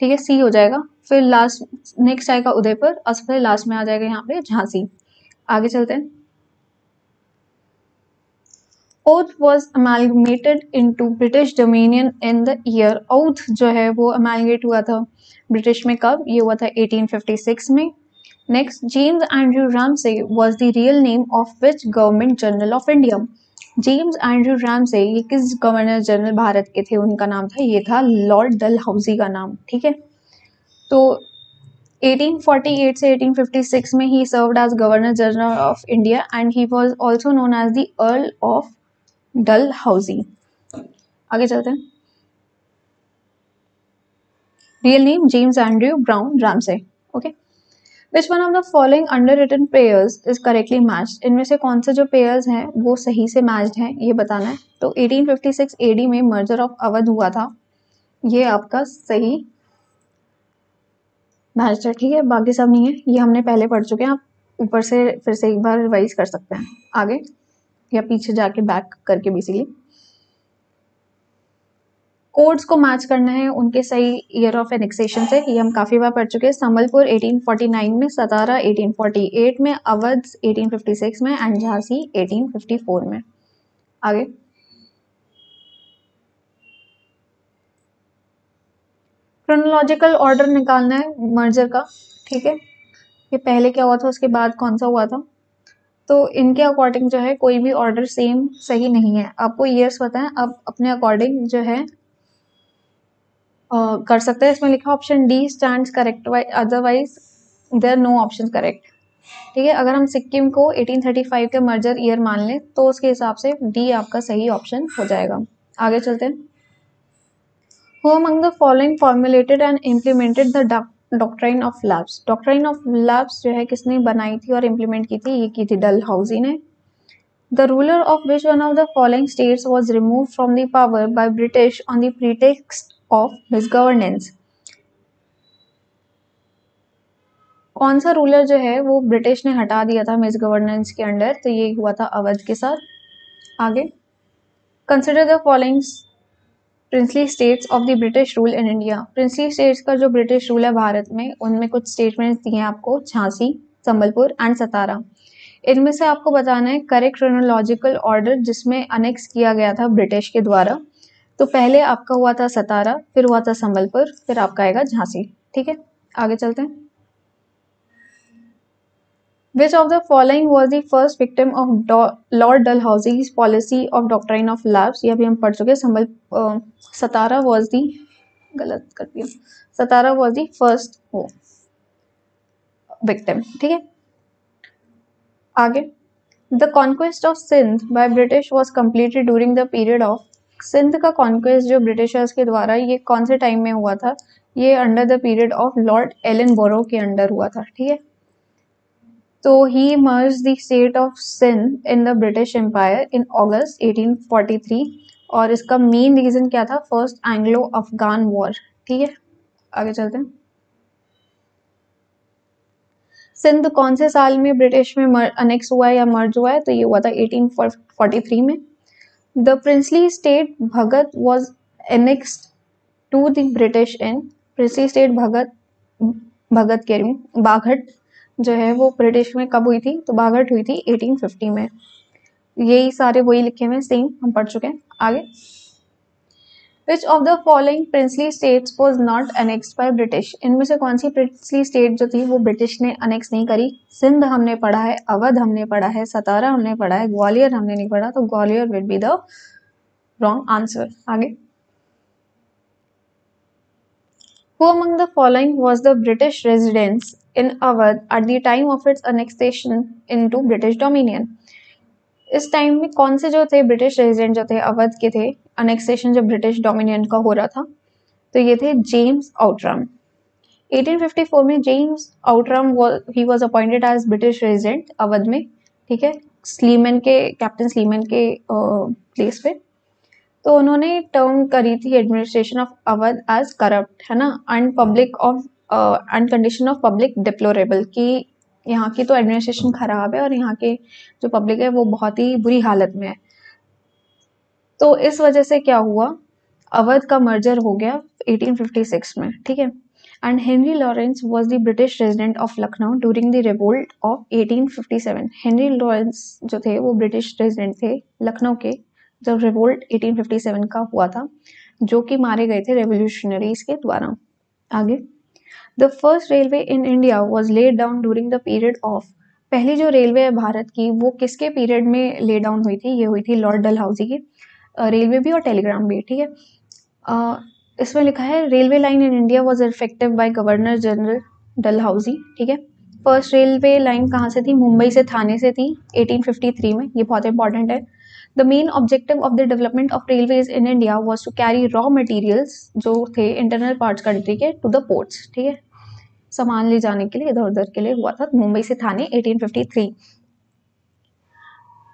ठीक है सी हो जाएगा। फिर लास्ट नेक्स्ट आएगा उदयपुर और फिर लास्ट में आ जाएगा यहाँ पे झांसी। आगे चलते हैं। Oudh was amalgamated into British dominion in the year Oudh जो है वो अमेलगेट हुआ था ब्रिटिश में कब? ये हुआ था 1856 में। Next James Andrew Ramsay was the real name of which government general of India James Andrew Ramsay, ये किस गवर्नर जनरल भारत के थे? उनका नाम था, ये था लॉर्ड डल हाउसी का नाम, ठीक है? तो 1848 से 1856 में he served as governor general of India and he was also known as the earl of Dalhousie आगे चलते हैं। Real name James Andrew Brown Ramsay okay which one of the following under written pairs is correctly matched इनमें से कौन से जो pairs हैं, वो सही से मैच्ड हैं, ये बताना है। तो 1856 एडी में मर्जर ऑफ़ अवध हुआ था। ये आपका सही मैच है, ठीक है? बाकी सब नहीं है। ये हमने पहले पढ़ चुके हैं, आप ऊपर से फिर से एक बार रिवाइज कर सकते हैं। आगे या पीछे जाके बैक करके बेसिकली कोड्स को मैच करना है, उनके सही ईयर ऑफ़ एनेक्सेशन से। ये हम काफ़ी बार पढ़ चुके हैं। संबलपुर 1849 में, सतारा 1848 में, अवध 1856 में एंड झांसी 1854 में। आगे। क्रोनोलॉजिकल ऑर्डर निकालना है मर्जर का, ठीक है? ये पहले क्या हुआ था, उसके बाद कौन सा हुआ था? तो इनके अकॉर्डिंग जो है, कोई भी ऑर्डर सेम सही नहीं है। आपको ईयर्स पता है आप अपने अकॉर्डिंग जो है कर सकते हैं। इसमें लिखा option D stand correct otherwise there no option correct ठीक है, अगर हम सिक्किम को 1835 के मर्जर ईयर मान लें तो उसके हिसाब से डी आपका सही ऑप्शन हो जाएगा। आगे चलते हैं। Who among the following formulated and implemented the doctrine of lapse doctrine of lapse जो है, किसने बनाई थी और इम्प्लीमेंट की थी? ये की थी डल हाउसी ने। The ruler of which one of the following states was remove from the power by British on the pretext of misgovernance कौन सा रूलर जो है, वो ब्रिटिश ने हटा दिया था मिस गवर्नेंस के अंडर तो ये हुआ था अवध के साथ। आगे। Consider the following princely states of the British rule in India princely states का जो ब्रिटिश रूल है भारत में, उनमें कुछ स्टेटमेंट्स दिए हैं आपको, झांसी, संबलपुर एंड सतारा। इनमें से आपको बताना है करेक्ट क्रोनोलॉजिकल ऑर्डर जिसमें अनेक्स किया गया था ब्रिटिश के द्वारा। तो पहले आपका हुआ था सतारा, फिर हुआ था संबलपुर, फिर आपका आएगा झांसी, ठीक है? आगे चलते हैं। Which of the following was the first victim of Lord Dalhousie's policy of doctrine of lapse ये अभी हम पढ़ चुके संबल सतारा वॉज़ दी गलत कर दिया। सतारा वॉज़ दी फ़र्स्ट वो विक्टिम ठीक है? आगे। The conquest of Sindh by British was completed during the period of Sindh का कॉन्क्वेस्ट जो ब्रिटिशर्स के द्वारा ये कौन से टाइम में हुआ था? ये under the period of Lord Ellenborough के अंडर हुआ था, ठीक है? तो he merge the state of Sindh in the British empire in August 1843 और इसका मेन रीजन क्या था? फ़र्स्ट एंग्लो अफगान वॉर ठीक है? आगे चलते हैं। सिंध कौन से साल में ब्रिटिश में अनेक्स हुआ है या मर्ज हुआ है? तो ये हुआ था 1843 में। The princely state Bhagat was annexed to the British in princely state Bhagat भगत कह रही हूँ बाघट जो है वो ब्रिटिश में कब हुई थी तो बाघट हुई थी 1850 में यही सारे वही लिखे हुए सेम हम पढ़ चुके हैं आगे which of the following princely states was not annex by British इनमें से कौन सी प्रिंसली स्टेट जो थी, वो ब्रिटिश ने अनेक्स नहीं करी? सिंध हमने पढ़ा है, अवध हमने पढ़ा है, सतारा हमने पढ़ा है, ग्वालियर हमने नहीं पढ़ा तो Gwalior will be the wrong answer आगे। Who among the following was the British residents in Awadh at the time of its annexation into British Dominion? इस टाइम में कौन से जो थे ब्रिटिश रेजिडेंट जो थे अवध के थे अनेक्सेशन जो ब्रिटिश डोमिनियन का हो रहा था तो ये थे जेम्स आउटरम 1854 में James Outram he was appointed as British resident Awadh में, ठीक है? स्लीमन के कैप्टन स्लीमन के प्लेस पे। तो उन्होंने टर्म करी थी administration of Awadh as corrupt है ना? And public of and condition of public deplorable की यहाँ की तो एडमिनिस्ट्रेशन खराब है और यहाँ के जो पब्लिक है वो बहुत ही बुरी हालत में है। तो इस वजह से क्या हुआ? अवध का मर्जर हो गया 1856 में, ठीक है? And Henry Lawrence was the British resident of Lucknow during the revolt of 1857 Henry Lawrence जो थे वो ब्रिटिश रेजिडेंट थे लखनऊ के, जब रिवोल्ट 1857 का हुआ था, जो कि मारे गए थे रेवोल्यूशनरीज के द्वारा। आगे। The first railway in India was laid down during the period of पहली जो रेलवे है भारत की, वो किसके पीरियड में ले डाउन हुई थी? ये हुई थी लॉर्ड डलहाउसी की रेलवे भी और टेलीग्राम भी, ठीक है? इसमें लिखा है railway line in India was effective by governor general Dalhousie ठीक है? फ़र्स्ट रेलवे लाइन कहाँ से थी? मुंबई से, थाने से थी 1853 में, ये बहुत इंपॉर्टेंट है। The main objective of the development of railways in India was to carry raw materials जो थे इंटरनल पार्ट्स कंट्री के टू द पोर्ट्स ठीक है? सामान ले जाने के लिए इधर उधर के लिए हुआ था। मुंबई से Thane 1853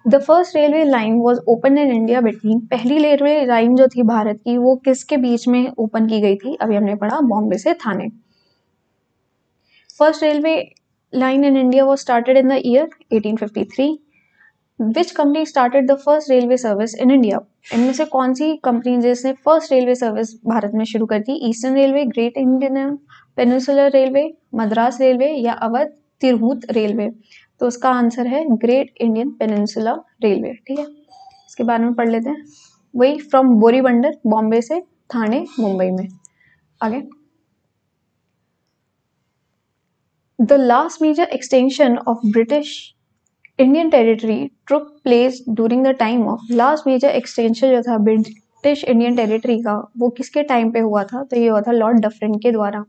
the first railway line was open in India between पहली रेलवे लाइन जो थी भारत की, वो किसके बीच में ओपन की गई थी? अभी हमने पढ़ा, बॉम्बे से Thane. First railway line in India was started in the year 1853. Which company started the first railway service in India? इनमें से कौन सी कंपनी जिसने फ़र्स्ट रेलवे सर्विस भारत में शुरू कर दी? Eastern railway great Indian peninsular railway Madras railway या Awadh Tirhut railway तो उसका आंसर है ग्रेट इंडियन पेनिनसुला रेलवे ठीक है? इसके बारे में पढ़ लेते हैं। वही फ्रॉम बोरीबंदर बॉम्बे से थाने मुंबई में। आगे। The last major extension of British Indian territory took place during the time of last major extension जो था ब्रिटिश इंडियन टेरिटरी का, वो किसके टाइम पे हुआ था? तो ये हुआ था लॉर्ड डफरिन के द्वारा,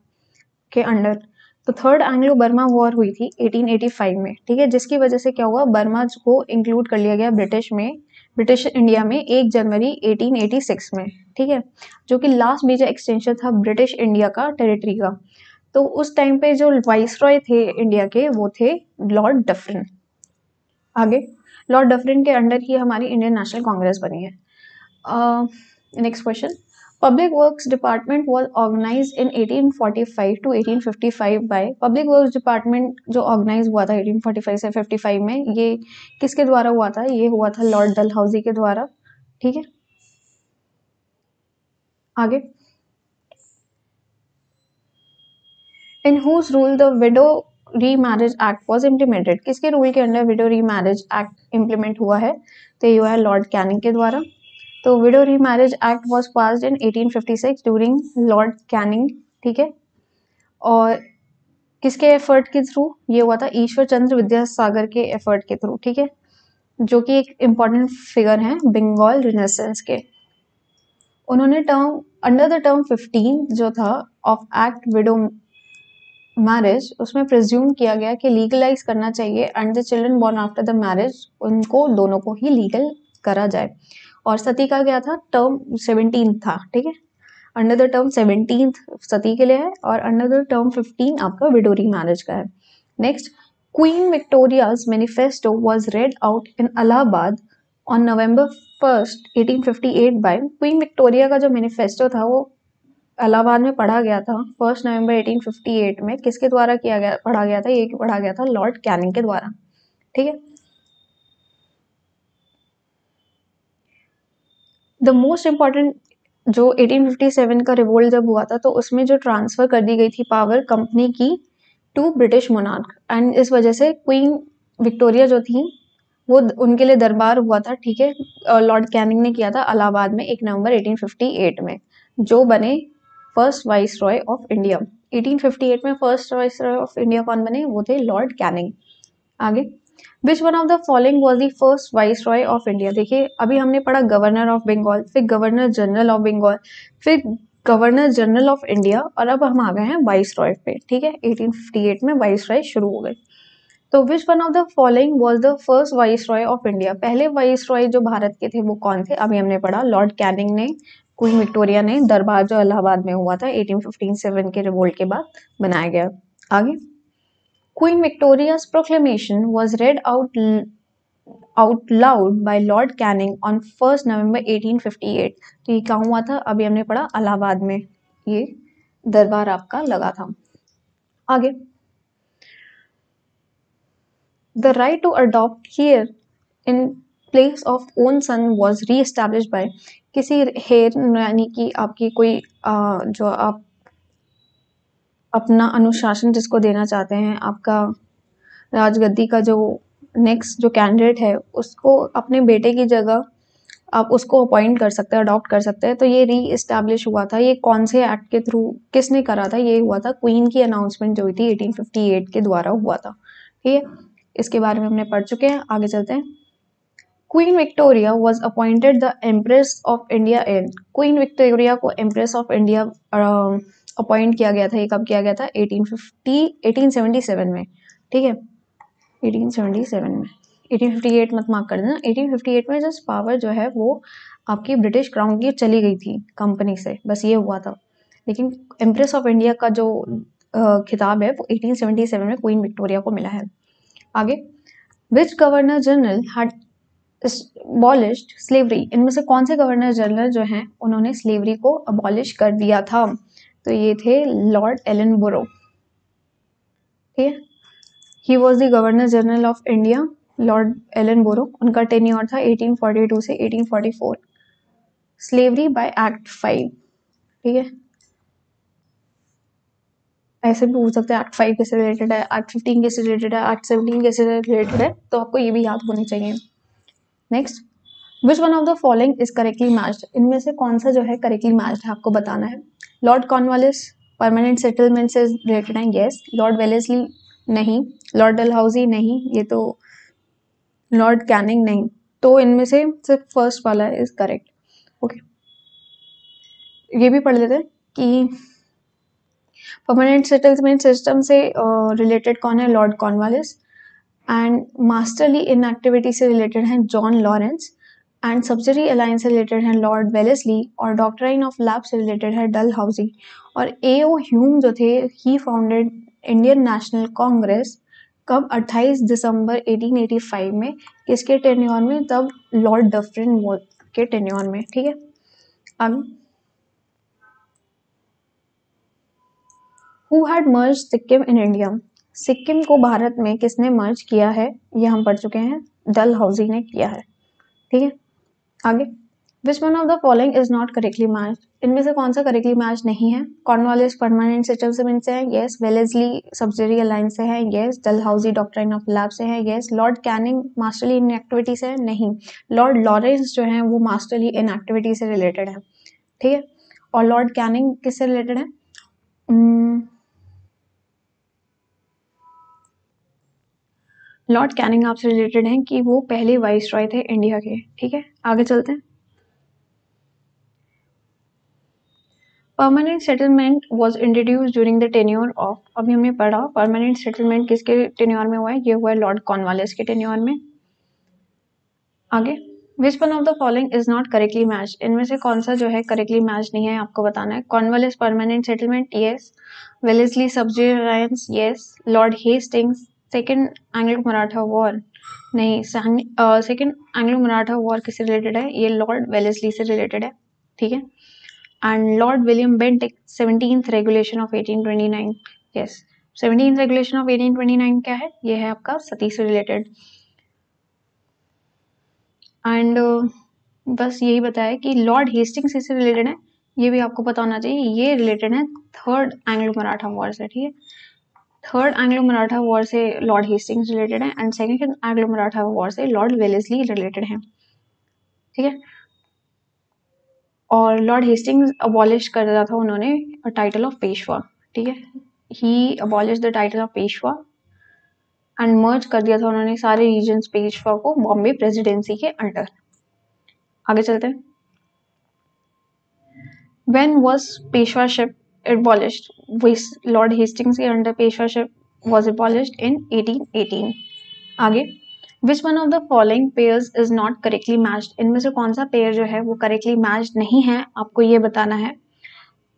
के अंडर तो थर्ड एंग्लो बर्मा वॉर हुई थी 1885 में, ठीक है? जिसकी वजह से क्या हुआ? बर्मा को इंक्लूड कर लिया गया ब्रिटिश में ब्रिटिश इंडिया में एक जनवरी 1886 में, ठीक है? जो कि लास्ट मेजर एक्सटेंशन था ब्रिटिश इंडिया का टेरिटरी का। तो उस टाइम पे जो वाइस रॉय थे इंडिया के, वो थे लॉर्ड डफरिन आगे। लॉर्ड डफरिन के अंडर ही हमारी इंडियन नेशनल कांग्रेस बनी है। Next question public works department was organize in 1845 to 1855 by public works department जो ऑर्गेनाइज हुआ था 1845 से 55 में, ये किसके द्वारा हुआ था? ये हुआ था लॉर्ड डलहाउजी के द्वारा। ठीक है? आगे। In whose rule the widow remarriage act was implemented किसके रूल के under widow remarriage act implement हुआ है? तो ये हुआ है लॉर्ड कैनिंग के द्वारा। तो widow remarriage act was pass in 1856 during Lord Canning ठीक है? और किसके एफर्ट के थ्रू ये हुआ था ईश्वर चंद्र विद्यासागर के एफर्ट के थ्रू ठीक है? जो कि एक इंपॉर्टेंट फिगर है बंगाल रिनेसेंस के। उन्होंने टर्म अंडर द टर्म 15 जो था ऑफ़ एक्ट विडो मैरिज उसमें प्रिज्यूम किया गया कि लीगलाइज करना चाहिए and the children born after the marriage उनको, दोनों को ही लीगल करा जाए। और सती का क्या था? टर्म सेवनटीन था, ठीक है? Under the term seventeen sati के लिए है और अंडर द टर्म फिफ्टीन आपका विडोरी मैरिज का है। Next Queen Victoria's manifesto was read out in Allahabad on November first 1858 by Queen Victoria का जो मैनिफेस्टो था, वो इलाहाबाद में पढ़ा गया था फ़र्स्ट नवंबर 1858 में किसके द्वारा किया गया, पढ़ा गया था? ये पढ़ा गया था? लॉर्ड कैनिंग के द्वारा। ठीक है? द मोस्ट इंपॉर्टेंट जो 1857 का रिवोल्ट जब हुआ था तो उसमें जो ट्रांसफ़र कर दी गई थी पावर कंपनी की टू ब्रिटिश मोनार्क एंड इस वजह से क्वीन विक्टोरिया जो थी, वो उनके लिए दरबार हुआ था, ठीक है? लॉर्ड कैनिंग ने किया था इलाहाबाद में एक नवंबर 1858 में, जो बने first viceroy of India 1858 में first viceroy of India कौन बने? वो थे लॉर्ड कैनिंग आगे. Which one of the following was the first viceroy of India देखिए, अभी हमने पढ़ा गवर्नर ऑफ़ बंगाल फिर गवर्नर जनरल ऑफ़ बंगाल फिर गवर्नर जनरल ऑफ़ इंडिया और अब हम आ गए हैं वाइस रॉय पे, ठीक है? 1858 में वाइस रॉय शुरू हो गए तो which one of the following was the first viceroy of India पहले वाइस रॉय जो भारत के थे वो कौन थे? अभी हमने पढ़ा लॉर्ड कैनिंग ने क्वीन विक्टोरिया ने दरबार जो इलाहाबाद में हुआ था 1857 के रिवोल्ट के बाद बनाया गया। आगे। Queen Victoria's proclamation was read out out loud by Lord Canning on first November 1858 तो ये क्या हुआ था? अभी हमने पढ़ा, इलाहाबाद में ये दरबार आपका लगा था। आगे। The right to adopt heir in place of own son was reestablish by किसी हेयर यानी कि आपकी कोई आ, जो आप अपना अनुशासन जिसको देना चाहते हैं आपका राजगद्दी का जो नेक्स्ट जो कैंडिडेट है उसको अपने बेटे की जगह आप उसको अपॉइंट कर सकते हैं अडॉप्ट कर सकते हैं। तो ये री इस्टेब्लिश हुआ था। ये कौन से एक्ट के थ्रू किसने करा था? ये हुआ था क्वीन की अनाउंसमेंट जो हुई थी 1858 के द्वारा हुआ था। ठीक है? इसके बारे में हमने पढ़ चुके हैं आगे चलते हैं। Queen Victoria was appointed the empress of India in Queen Victoria को एम्प्रेस ऑफ़ इंडिया अपॉइंट किया गया था, ये कब किया गया था? 1850 1877 में, ठीक है? 1877 में। 1858 मत मार्क कर देना 1858 में जस्ट पावर जो है वो आपकी ब्रिटिश क्राउन की चली गई थी कंपनी से, बस ये हुआ था। लेकिन एम्प्रेस ऑफ़ इंडिया का जो खिताब है वो 1877 में क्वीन विक्टोरिया को मिला है। आगे which governor general had abolished slavery इनमें से कौन से गवर्नर जनरल जो हैं, उन्होंने स्लेवरी को अबॉलिश कर दिया था? तो ये थे लॉर्ड एलन बोरो ठीक है? He was the governor general of India Lord Ellenborough उनका टेन्योर था 1842 से 1844 स्लेवरी बाय एक्ट फाइव ठीक है? ऐसे भी पूछ सकते हैं एक्ट फाइव कैसे रिलेटेड है एक्ट फिफ्टीन कैसे रिलेटेड है एक्ट सेवनटीन कैसे रिलेटेड है तो आपको ये भी याद होनी चाहिए। Next which one of the following is correctly matched इनमें से कौन सा जो है करेक्टली मैच्ड है आपको बताना है। लॉर्ड कॉर्नवालिस परमानेंट सेटलमेंट से रिलेटेड है येस लॉर्ड वेलेसली नहीं। लॉर्ड डलहाउजी नहीं। ये तो लॉर्ड कैनिंग नहीं। तो इनमें से सिर्फ़ फ़र्स्ट वाला इज़ करेक्ट ओके ये भी पढ़ लेते हैं कि परमानेंट सेटलमेंट सिस्टम से रिलेटेड uh, कौन है? Lord Cornwallis and masterly in activity से रिलेटेड हैं John Lawrence and subsidy alliance से रिलेटेड हैं लॉर्ड वेलेसली और डॉक्टराइन ऑफ़ लैब से रिलेटेड है डल हाउसी और ए ओ ह्यूम जो थे he founded Indian National Congress कब? 28 दिसंबर 1885 में। किसके टेन्योर में? तब लॉर्ड डफरिन के टेन्योर में, ठीक है? अब who had merge Sikkim in India Sikkim को भारत में किसने मर्ज किया है? ये हम पढ़ चुके हैं। डल हाउसी ने किया है। ठीक है? आगे। Which one of the following is not correctly match इनमें से कौन सा करेक्टली मैच नहीं है? कॉर्नवालिस परमानेंट सेटलमेंट से है। येस वेलेजली सब्सिडी अलायंस से है। Yes Dalhousie doctrine of lapse से है। Yes lord Canning masterly inactivity से है। नहीं। लॉर्ड लॉरेंस जो है, वो मास्टरली इन एक्टिविटी से रिलेटेड है। ठीक है? और लॉर्ड कैनिंग किससे रिलेटेड है? लॉर्ड कैनिंग आपसे रिलेटेड हैं कि वो पहले वाइस रॉय थे इंडिया के। ठीक है? आगे चलते हैं। Permanent settlement was introduce during the tenure of अभी हमने पढ़ा परमानेंट सेटलमेंट किसके टेन्योर में हुआ है? ये हुआ है लॉर्ड कॉर्नवालिस के टेन्योर में। आगे। Which one of the following is not correctly match इनमें से कौन सा जो है करेक्टली मैच नहीं है, आपको बताना है। Cornwallis permanent settlement yes Wellesley subsidy alliance yes Lord Hastings second Anglo Maratha war नहीं सेकेंड एंग्लो मराठा वॉर किससे रिलेटेड है? ये लॉर्ड वेलेसली से रिलेटेड है, ठीक है? And Lord William Bentinck seventeen regulation of 1829 yes seventeen regulation of 1829 क्या है? ये है आपका सती से रिलेटेड एंड बस यही बताया कि लॉर्ड हेस्टिंग्स इससे रिलेटेड है? ये भी आपको पता होना चाहिए, ये रिलेटेड है थर्ड एंग्लो मराठा वॉर से, ठीक है? थर्ड एंग्लो मराठा वॉर से लॉर्ड हेस्टिंग्स रिलेटेड है and second Anglo Maratha war से लॉर्ड वेलेसली रिलेटेड है। ठीक है? और लॉर्ड हेस्टिंग्स अबॉलिश कर दिया था उन्होंने टाइटल ऑफ़ पेशवा ठीक है? He abolish the title of Peshwa and merge कर दिया था उन्होंने सारे रीजन्स पेशवा को बॉम्बे प्रेसिडेंसी के अंडर आगे चलते हैं। When was Peshwaship abolished. Lord Hastings के under Peshwaship was abolished in 1818 आगे which one of the following pairs is not correctly matched इनमें से कौन सा पेयर जो है वो करेक्टली मैच्ड नहीं है? आपको ये बताना है।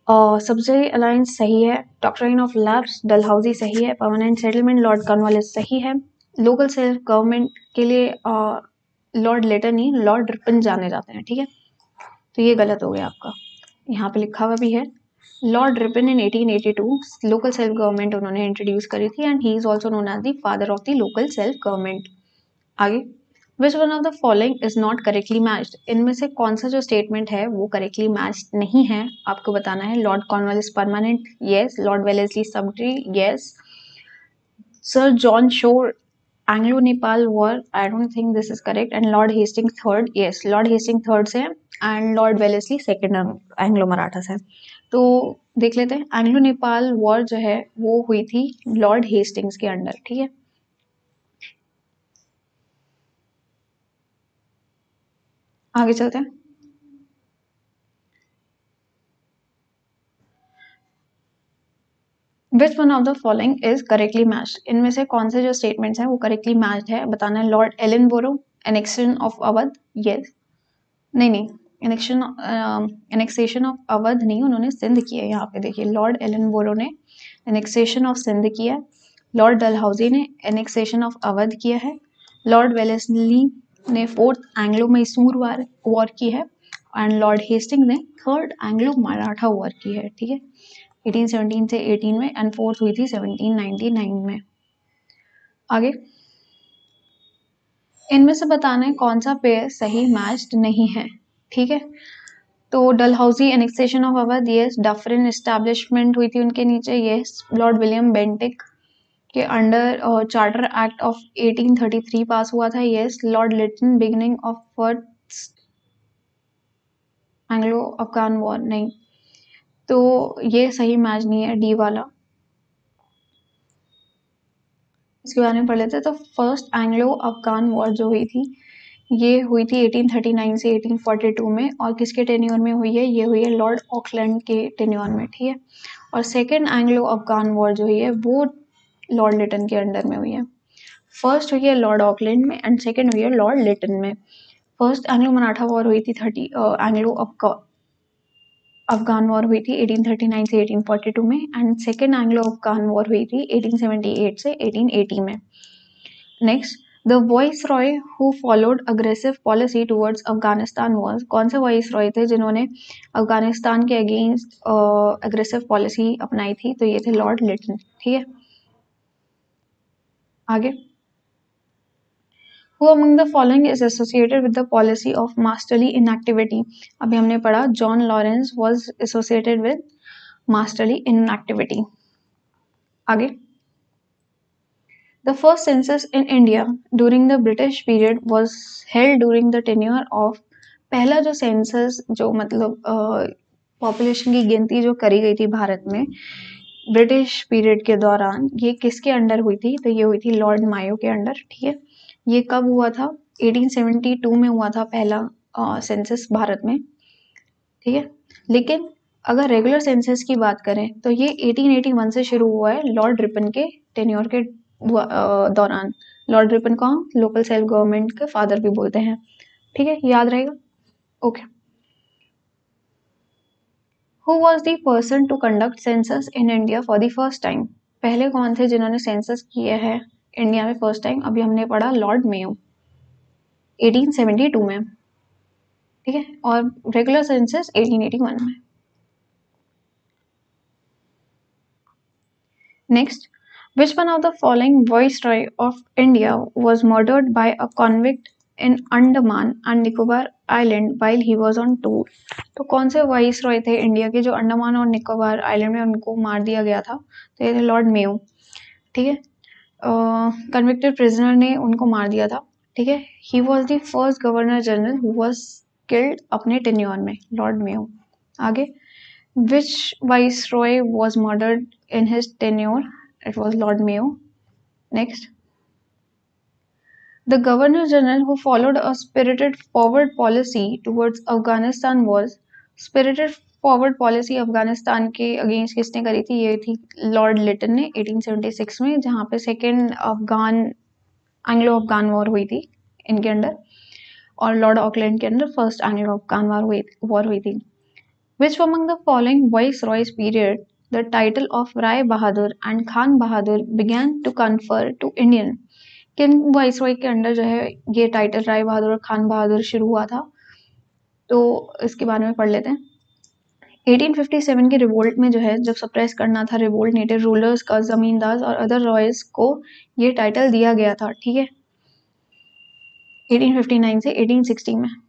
सब्सिडी अलायंस सही है डॉक्टराइन ऑफ़ लैब्स डलहाउजी सही है परमानेंट सेटलमेंट लॉर्ड कॉर्नवालिस सही है। लोकल सेल्फ गवर्नमेंट के लिए लॉर्ड लेटर नहीं लॉर्ड रिपन जाने जाते हैं, ठीक है? तो ये गलत हो गया आपका। यहाँ पे लिखा हुआ भी है Lord Ripon in 1882 local self government उन्होंने इंट्रोड्यूस करी थी and he is also known as the father of the local self government आगे which one of the following is not correctly matched इनमें से कौन सा जो स्टेटमेंट है, वो करेक्टली मैच नहीं है? आपको बताना है Lord Cornwallis permanent yes Lord Wellesley subtree yes sir John Shore Anglo Nepal war I don't think this is correct and Lord Hastings third yes Lord Hastings third से and Lord Wellesley second Anglo Maratha से. तो देख लेते हैं। Anglo Nepal war जो है, वो हुई थी लॉर्ड हेस्टिंग्स के अंडर ठीक है? आगे चलते हैं। Which one of the following is correctly match इनमें से कौन से जो स्टेटमेंट्स हैं, वो करेक्टली मैच्ड है? बताना है Lord Ellenborough annexation of Awadh yes नहीं नहीं। एनेक्शन एनेक्सेशन ऑफ़ अवध नहीं, उन्होंने सिंध किया यहाँ पे। देखिए लॉर्ड एलन बोरो ने एनेक्सेशन ऑफ़ सिंध किया लॉर्ड डलहाउजी ने एनेक्सेशन ऑफ़ अवध किया है लॉर्ड वेलेसली ने fourth Anglo Mysore war war की है एंड लॉर्ड हेस्टिंग ने थर्ड एंग्लो मराठा वॉर की है, ठीक है? 1817 से 18 में एंड फोर्थ हुई थी 1799 में। आगे। इनमें से बताना है कौन सा पेयर सही मैच्ड नहीं है। ठीक है? तो Dalhousie annexation of Awadh yes Dufferin establishment हुई थी उनके नीचे यस लॉर्ड विलियम बेंटिक के under charter act of 1833 pass हुआ था yes Lord Lytton beginning of first Anglo Afghan war नहीं। तो ये सही मैच नहीं है डी वाला। इसके बारे में पढ़ लेते हैं तो फ़र्स्ट एंग्लो अफगान वॉर जो हुई थी ये हुई थी 1839 से 1842 में और किसके टेन्योर में हुई है? ये हुई है लॉर्ड ऑकलैंड के टेन्योर में, ठीक है? और सेकेंड एंग्लो अफगान वॉर जो हुई है, वो लॉर्ड लिटन के अंडर में हुई है। फ़र्स्ट हुई है लॉर्ड ऑकलैंड में एंड सेकेंड हुई है लॉर्ड लिटन में। फ़र्स्ट एंग्लो मराठा वॉर हुई थी थर्टी एंग्लो अफगान वॉर हुई थी 1839 से 1842 में and second Anglo Afghan war हुई थी 1878 से 1880 में। Next viceroy who followed aggressive policy towards Afghanistan was कौन से रॉय थे जिन्होंने अफ़गानिस्तान के against अगेंस्ट अग्रेसिव पॉलिसी अपनाई थी तो ये थे लॉर्ड लिटन ठीक है आगे Who among the following is associated with the policy of masterly inactivity? अभी हमने पढ़ा John Lawrence was associated with masterly inactivity. आगे The first census in India during the British period was held during the tenure of पहला जो census जो मतलब population uh, की गिनती जो करी गई थी भारत में ब्रिटिश पीरियड के दौरान ये किसके अंडर हुई थी? तो ये हुई थी लॉर्ड मायो के अंडर ठीक है? ये कब हुआ था? 1872 में हुआ था पहला सेंसस uh, भारत में ठीक है? लेकिन अगर रेगुलर सेंसस की बात करें तो ये 1881 से शुरू हुआ है लॉर्ड रिपन के टेन्योर के दौरान। लॉर्ड रिपन को हम लोकल सेल्फ गवर्नमेंट के फादर भी बोलते हैं। ठीक है? याद रहेगा? Okay who was the person to conduct census in India for the first time पहले कौन थे जिन्होंने सेंसस किया है इंडिया में फ़र्स्ट टाइम अभी हमने पढ़ा लॉर्ड मेयो 1872 में। ठीक है? और रेगुलर सेंसस 1881 में। Next one of the following viceroy of India was murdered by a convict in Andaman and Nicobar island while he was on tour तो कौन से वॉइस रॉय थे इंडिया के जो अंडमान और निकोबार आइलैंड में उनको मार दिया गया था? तो ये थे लॉर्ड मेयो ठीक है? कन्विक्टेड प्रिजनर ने उनको मार दिया था, ठीक है? He was the first governor general who was killed अपने टेन्योर में लॉर्ड मेयो आगे which viceroy was murdered in his tenure it was Lord Mayo next The Governor General who followed a spirited forward policy towards Afghanistan was spirited forward policy Afghanistan के against किसने करी थी? ये थी Lord Liton ने 1876 में, जहाँ पे second Afghan Anglo Afghan war हुई थी इनके अंडर और लॉर्ड ऑकलैंड के अंदर फ़र्स्ट एंग्लो अफगान वॉर हुई वॉर हुई थी। Which among the following viceroy's period the title of Rai Bahadur and Khan Bahadur began to confer to Indian किन वॉइस रॉय के अंडर जो है, ये टाइटल राय बहादुर और खान बहादुर शुरू हुआ था। तो इसके बारे में पढ़ लेते हैं। 1857 के रिवोल्ट में जो है, जब सप्रेस करना था रिवोल्ट नेटिव रूलर्स का, जमींदार और अदर रॉयल्स को ये टाइटल दिया गया था, ठीक है? 1859 से 1860 में।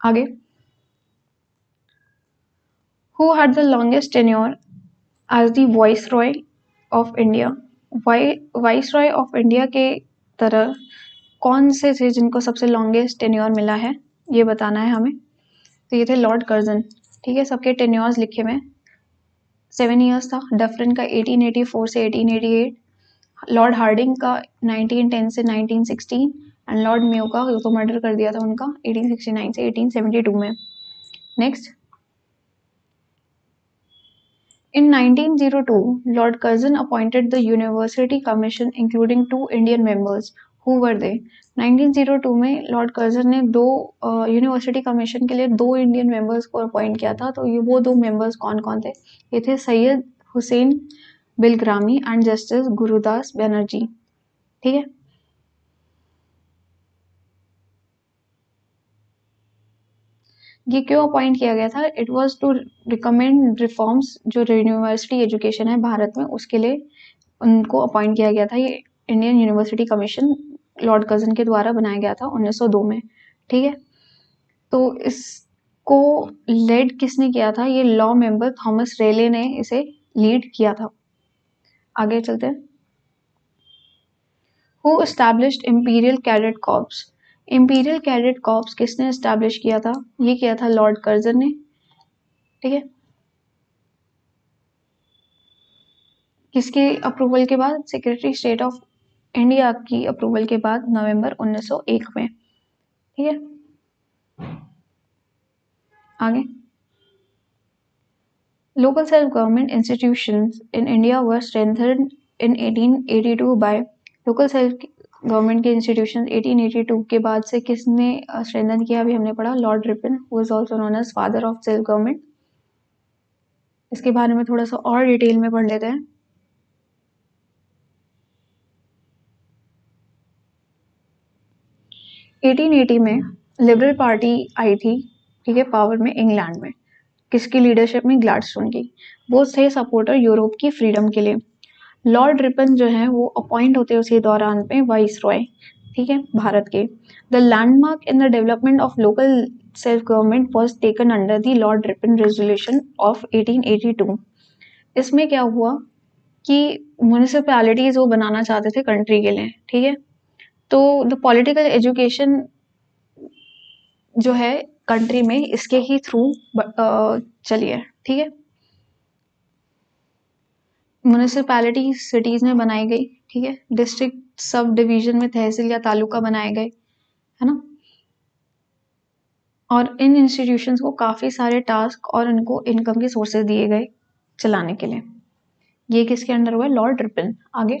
आगे। Who had the longest tenure as the viceroy of India viceroy of India के तरह कौन से थे जिनको सबसे लॉन्गेस्ट टेन्योर मिला है? ये बताना है हमें। तो ये थे लॉर्ड कर्जन ठीक है, सबके टेन्योर्स लिखे हुए सेवन ईयर्स था। डफरिन का 1884 से 1888 लॉर्ड हार्डिंग का 1910 से 1916 एंड लॉर्ड म्यू का तो मर्डर कर दिया था उनका 1869 से 1872 में। Next In 1902, Lord Curzon appointed the University Commission including two Indian members. Who were they? 1902 में लॉर्ड कर्जन ने दो यूनिवर्सिटी uh, कमीशन के लिए दो इंडियन मेंबर्स को अपॉइंट किया था। तो ये वो दो मेंबर्स कौन कौन थे? ये थे सैयद हुसैन बिलग्रामी एंड जस्टिस गुरुदास बनर्जी ठीक है? ये क्यों अपॉइंट किया गया था? It was to recommend reforms जो यूनिवर्सिटी एजुकेशन है भारत में, उसके लिए उनको अपॉइंट किया गया था। ये Indian university commission Lord Curzon के द्वारा बनाया गया था 1902 में, ठीक है? तो इसको लेड किसने किया था? ये लॉ मेंबर थॉमस रेले ने इसे लीड किया था। आगे चलते हैं। Who established imperial cadet corps imperial cadet corps किसने एस्टैब्लिश किया था? ये किया था लॉर्ड कर्जन ने। ठीक है? किसके अप्रूवल के बाद? सेक्रेटरी स्टेट ऑफ़ इंडिया की अप्रूवल के बाद नवंबर 1901 में। ठीक है? आगे। Local self government institutions in India were strengthen in 1882 by local self government के इंस्टीट्यूशन 1882 के बाद से किसने स्ट्रेंथन किया? अभी हमने पढ़ा Lord Ripon who is also known as father of self government इसके बारे में थोड़ा सा और डिटेल में पढ़ लेते हैं। 1880 में लिबरल पार्टी आई थी, ठीक है पावर में इंग्लैंड में। किसकी लीडरशिप में? ग्लाडस्टोन की। वो थे सपोर्टर यूरोप की फ्रीडम के लिए। लॉर्ड रिपन जो है, वो अपॉइंट होते हैं उसी दौरान पे वाइस रॉय ठीक है, भारत के। The landmark in the development of local self government was taken under the Lord Ripon resolution of 1882 इसमें क्या हुआ कि म्यूनिसपैलिटीज वो बनाना चाहते थे कंट्री के लिए, ठीक है? तो द पॉलिटिकल एजुकेशन जो है कंट्री में, इसके ही थ्रू चलिए ठीक है? म्यूनिसपैलिटी सिटीज़ में बनाई गई, ठीक है? डिस्ट्रिक्ट सब डिवीज़न में तहसील या तालुका बनाए गए, है ना? और इन इंस्टीट्यूशंस को काफ़ी सारे टास्क और इनको इनकम के सोर्सेज दिए गए चलाने के लिए। ये किसके अंडर हुआ लॉर्ड रिपन आगे।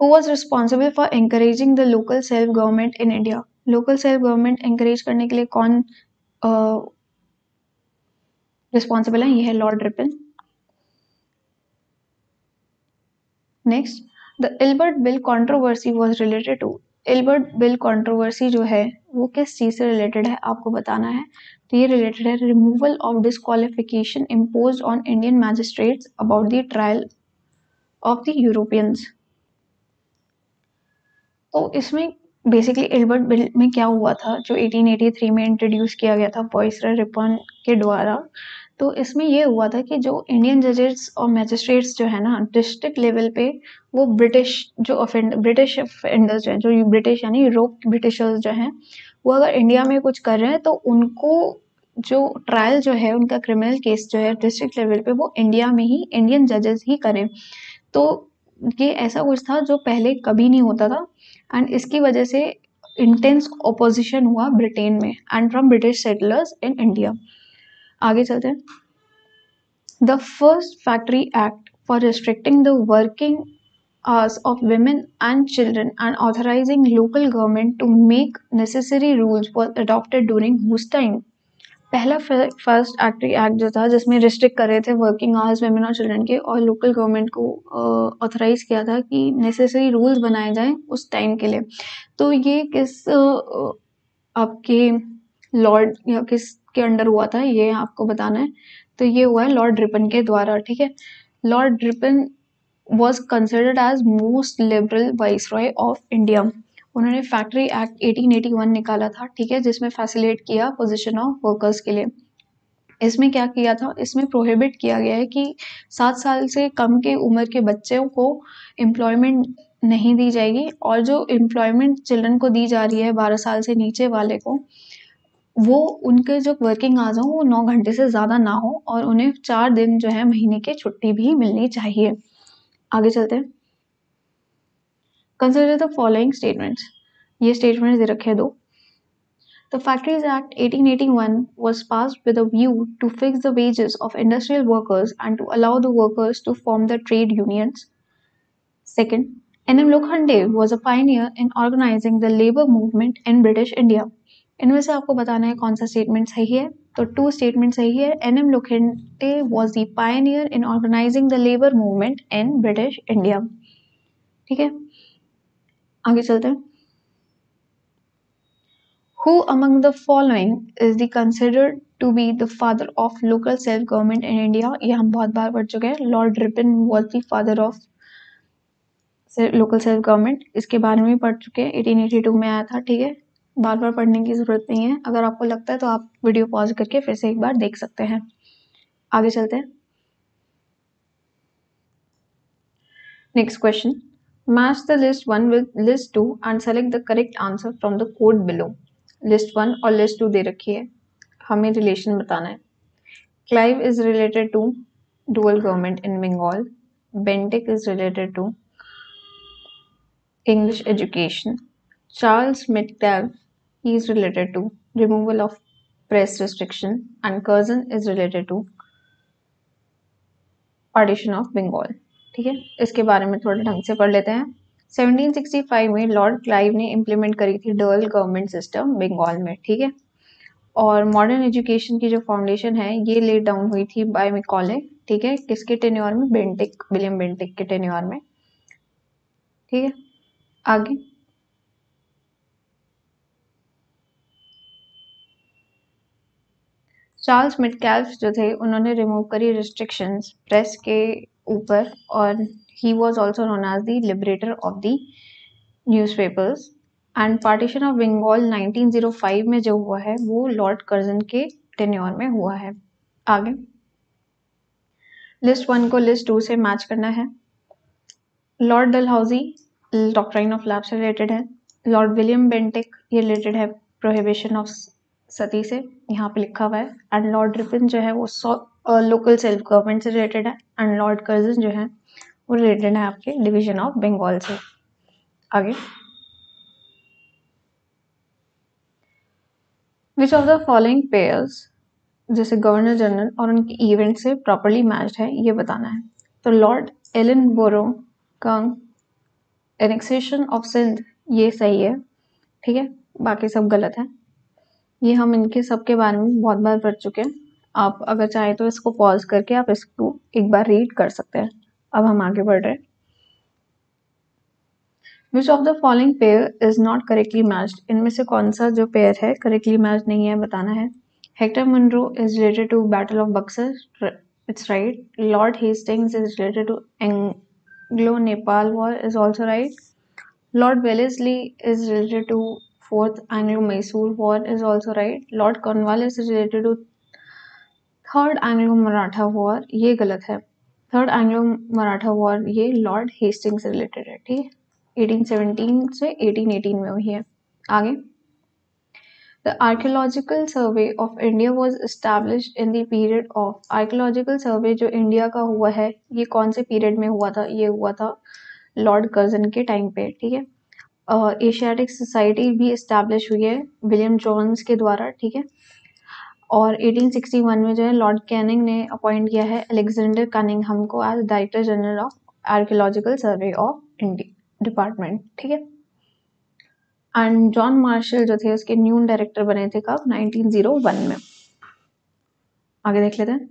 Who was responsible for encouraging the local self government in India. Local self government encourage करने के लिए कौन रिस्पॉन्सिबल है? ये है Lord Ripon next the Albert bill controversy was related to Albert bill controversy जो है, वो किस चीज़ से रिलेटेड है, आपको बताना है? तो ये रिलेटेड है removal of disqualification impose on Indian magistrates about the trial of the Europeans तो इसमें बेसिकली एल्बर्ट बिल में क्या हुआ था, जो 1883 में इंट्रोड्यूस किया गया था वॉइस रिपन के द्वारा? तो इसमें ये हुआ था कि जो इंडियन जजेस और मैजिस्ट्रेट्स जो है ना डिस्ट्रिक्ट लेवल पे वो ब्रिटिश जो ऑफेंड ब्रिटिश ऑफेंडर्स जो हैं, जो ब्रिटिश यानी यूरोप ब्रिटिशर्स जो हैं, वो अगर इंडिया में कुछ कर रहे हैं तो उनको जो ट्रायल जो है, उनका क्रिमिनल केस जो है डिस्ट्रिक्ट लेवल पे, वो इंडिया में ही इंडियन जजेस ही करें। तो ये ऐसा कुछ था जो पहले कभी नहीं होता था। एंड इसकी वजह से इंटेंस ओपोजिशन हुआ ब्रिटेन में and from British settlers in India आगे चलते हैं। The first factory act for restricting the working hours of women and children and authorizing local government to make necessary rules was adopted during whose time पहला first factory act जो था जिसमें restrict कर रहे थे वर्किंग आवर्स वेमेन और children के और लोकल गवर्नमेंट को ऑथराइज uh, किया था कि नेसेसरी रूल्स बनाए जाएँ उस टाइम के लिए। तो ये किस uh, आपके लॉर्ड किस के अंडर हुआ था, ये आपको बताना है। तो ये हुआ है लॉर्ड रिपन के द्वारा, ठीक है? Lord Ripon was considered as most liberal viceroy of India उन्होंने फैक्ट्री एक्ट 1881 निकाला था, ठीक है? जिसमें फैसिलेट किया पोजीशन ऑफ़ वर्कर्स के लिए। इसमें क्या किया था? इसमें प्रोहिबिट किया गया है कि सात साल से कम के उम्र के बच्चों को एम्प्लॉयमेंट नहीं दी जाएगी और जो एम्प्लॉयमेंट चिल्ड्रन को दी जा रही है बारह साल से नीचे वाले को वो उनके जो वर्किंग आवर्स हों, वो नौ घंटे से ज़्यादा ना हो और उन्हें चार दिन जो है महीने की छुट्टी भी मिलनी चाहिए। आगे चलते कंसिडर द फॉलोइंग स्टेटमेंट्स ये स्टेटमेंट्स दे रखे दो। The factories act 1881 was pass with a view to fix the wages of industrial workers and to allow the workers to form the trade unions second N M Lokhande was a pioneer in organising the labour movement in British India इनमें से आपको बताना है कौन सा statement सही है। तो टू स्टेटमेंट सही है। N M Lokhande was the pioneer in organising the labour movement in British India ठीक है? आगे चलते हैं। Who among the following is the considered to be the father of local self government in India? ये हम बहुत बार पढ़ चुके हैं। Lord Ripon was the father of local self government इसके बारे में भी पढ़ चुके हैं। 1882 में आया था। ठीक है? बार बार पढ़ने की ज़रूरत नहीं है। अगर आपको लगता है तो आप वीडियो पॉज करके फिर से एक बार देख सकते हैं। आगे चलते हैं। Next question match the list one with list two and select the correct answer from the code below list one और लिस्ट टू दे रखी है। हमें रिलेशन बताना है। Clive is related to dual government in Bengal Bentinck is related to English education. Charles Metcalfe, he is related to removal of press restriction and Curzon is related to partition of Bengal. ठीक है? इसके बारे में थोड़ा ढंग से पढ़ लेते हैं। 1765 में लॉर्ड क्लाइव ने इम्प्लीमेंट करी थी डर्ल गवर्नमेंट सिस्टम बंगाल में, ठीक है? और मॉडर्न एजुकेशन की जो फाउंडेशन है, ये लेट डाउन हुई थी बाय मिकॉले ठीक है? किसके टेन्योर में? बेंटिक विलियम बेंटिक के टेन्योर में। ठीक है? आगे। चार्ल्स मिटकैल्फ जो थे, उन्होंने रिमूव करी रिस्ट्रिक्शंस प्रेस के ऊपर और he was also known as the liberator of the newspapers. And partition of Bengal 1905 में जो हुआ है, वो लॉर्ड कर्जन के टेन्योर में हुआ है। आगे। लिस्ट वन को लिस्ट टू से मैच करना है। Lord Dalhousie doctrine of lapse से रिलेटेड है। लॉर्ड विलियम बेंटिक ये रिलेटेड है। प्रोहिबिशन ऑफ़ सती से यहाँ पे लिखा हुआ है। एंड लॉर्ड रिपिन जो है वो लोकल सेल्फ गवर्नमेंट से रिलेटेड है। एंड लॉर्ड कर्जन जो है वो रिलेटेड है आपके डिवीज़न ऑफ़ बंगाल से। आगे। Which of the following pairs जैसे गवर्नर जनरल और उनके इवेंट से प्रॉपरली मैच्ड है, ये बताना है। तो लॉर्ड एलन बोरो का एनेक्सेशन ऑफ़ सिंध ये सही है। ठीक है? बाकी सब गलत है। ये हम इनके सब के बारे में बहुत बार पढ़ चुके हैं। आप अगर चाहे तो इसको पॉज करके आप इसको एक बार रीड कर सकते हैं। अब हम आगे बढ़ रहे हैं। Which of the following pair is not correctly matched इनमें से कौन सा जो पेयर है करेक्टली मैच नहीं है, बताना है। Hector Munro is related to battle of Buxar it's right Lord Hastings is related to Anglo Nepal war is also right Lord Wellesley is related to Anglo Mysore war is also right Lord Cornwallis is related to third Anglo Maratha war ये गलत है। Third Anglo Maratha war ये Lord Hasting से related है, ठीक है? 1817 से 1818 में हुई है। आगे। The archaeological survey of India was establish in the period of archaeological survey जो इंडिया का हुआ है, ये कौन से पीरियड में हुआ था? ये हुआ था लॉर्ड कर्जन के टाइम पे, ठीक है? एशियाटिक सोसाइटी भी इस्टेब्लिश हुई है विलियम जॉन्स के द्वारा, ठीक है? और 1861 में जो है लॉर्ड कैनिंग ने अपॉइंट किया है अलेक्जेंडर कनिंगहम को as director general of archaeological survey of India department ठीक है? एंड जॉन मार्शल जो थे, उसके न्यू डायरेक्टर बने थे कब? 1901 में। आगे देख लेते हैं।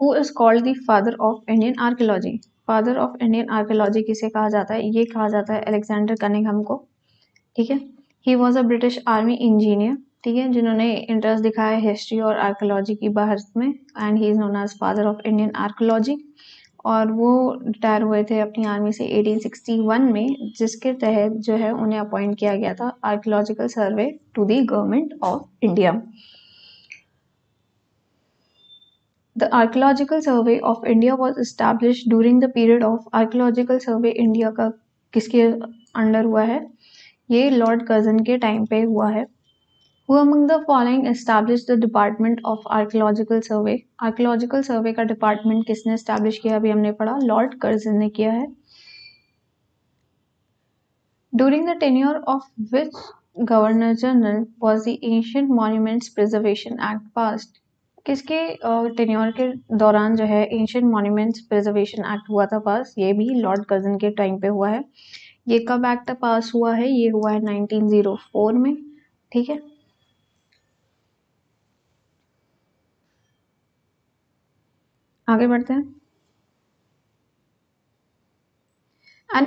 Who is called the father of Indian archaeology father of Indian archaeology किसे कहा जाता है? ये कहा जाता है अलेक्जेंडर कनिंगहम को। ठीक है? He was a British army engineer ठीक है? जिन्होंने इंटरेस्ट दिखाया हिस्ट्री और आर्कोलॉजी की भारत में and he is known as father of Indian archaeology और वो रिटायर हुए थे अपनी आर्मी से 1861 में, जिसके तहत जो है उन्हें अपॉइंट किया गया था archaeological survey to the government of India the archaeological survey of India was establish during the period of archaeological survey India का किसके अंडर हुआ है ये लॉर्ड कर्जन के टाइम पे हुआ है Who among the following established the Department of Archaeological Survey? Archaeological Survey का डिपार्टमेंट किसने establish किया अभी हमने पढ़ा लॉर्ड कर्जन ने किया है During the tenure of which Governor General was the Ancient Monuments Preservation Act passed? किसके टेन्योर के दौरान जो है एंशियंट मॉन्यूमेंट्स प्रिजर्वेशन एक्ट हुआ था पास, ये भी लॉर्ड कज़न के टाइम पे हुआ है। ये कब एक्ट पास हुआ है? ये हुआ है 1904 में, ठीक है? आगे बढ़ते हैं।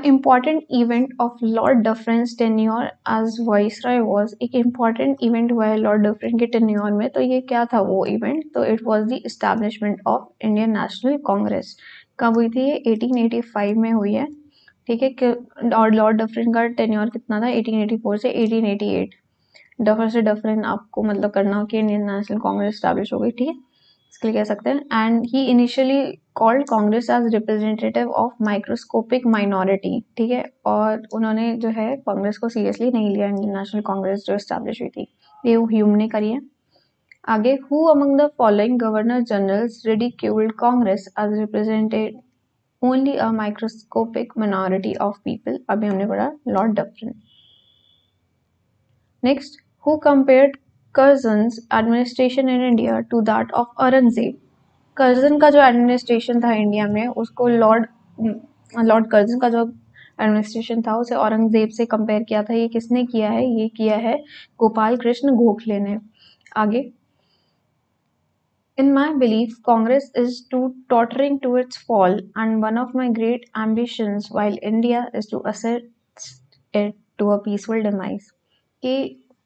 Important event of Lord Dufferin's tenure as viceroy was एक इंपॉर्टेंट इवेंट हुआ है लॉर्ड डफरेंस के टेन्योर में। तो ये क्या था वो इवेंट तो it was the establishment of Indian National Congress कब हुई थी ये? 1885 में हुई है। ठीक है और लॉर्ड डफरेंस का टेन्योर कितना था? 1884 से 1888 डफर से डफरेंस आपको मतलब करना हो कि इंडियन नेशनल कांग्रेस स्टैब्लिश हो गई, ठीक है? इसके लिए कह सकते हैं। And he initially called Congress as representative of microscopic minority ठीक है? और उन्होंने जो है कांग्रेस को सीरियसली नहीं लिया इंडियन नेशनल कांग्रेस जो स्टैब्लिश हुई थी। ये ह्यूम ने करी है। आगे who among the following governor generals ridiculed Congress as represented only a microscopic minority of people अभी हमने पढ़ा Lord Dufferin next who compared Curzon's administration in India to that of Aurangzeb Curzon का जो administration था India में, उसको Lord Lord Curzon का जो एडमिनिस्ट्रेशन था, उसे औरंगज़ेब से कंपेयर किया था। ये किसने किया है? ये किया है गोपाल कृष्ण गोखले ने। आगे। In my belief Congress is to tottering to its fall and one of my great ambitions while India is to assist to a peaceful demise कि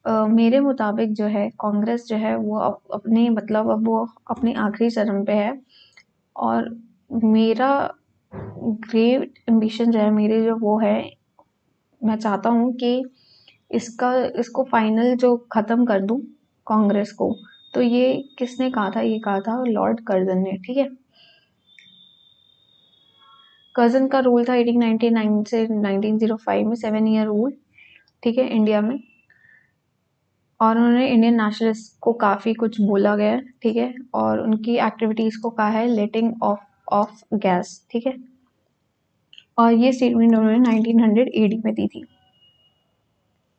मेरे मुताबिक जो है, कांग्रेस जो है, वो अपने मतलब अब वो अपने आखिरी चरण पे है। और मेरा ग्रेट एम्बिशन जो है, मेरे जो वो है, मैं चाहता हूँ कि इसका, इसको फाइनल जो ख़त्म कर दूँ कांग्रेस को तो ये किसने कहा था? ये कहा था लॉर्ड कर्जन ने, ठीक है? कर्जन का रूल था 1899 से 1905 में सेवन ईयर रूल ठीक है, इंडिया में। और उन्होंने इंडियन नेशनलिस्ट को काफ़ी कुछ बोला गया है ठीक है? और उनकी एक्टिविटीज़ को कहा है लेटिंग ऑफ़ ऑफ़ गैस ठीक है? और ये स्टेटमेंट उन्होंने 1900 एडी में दी थी।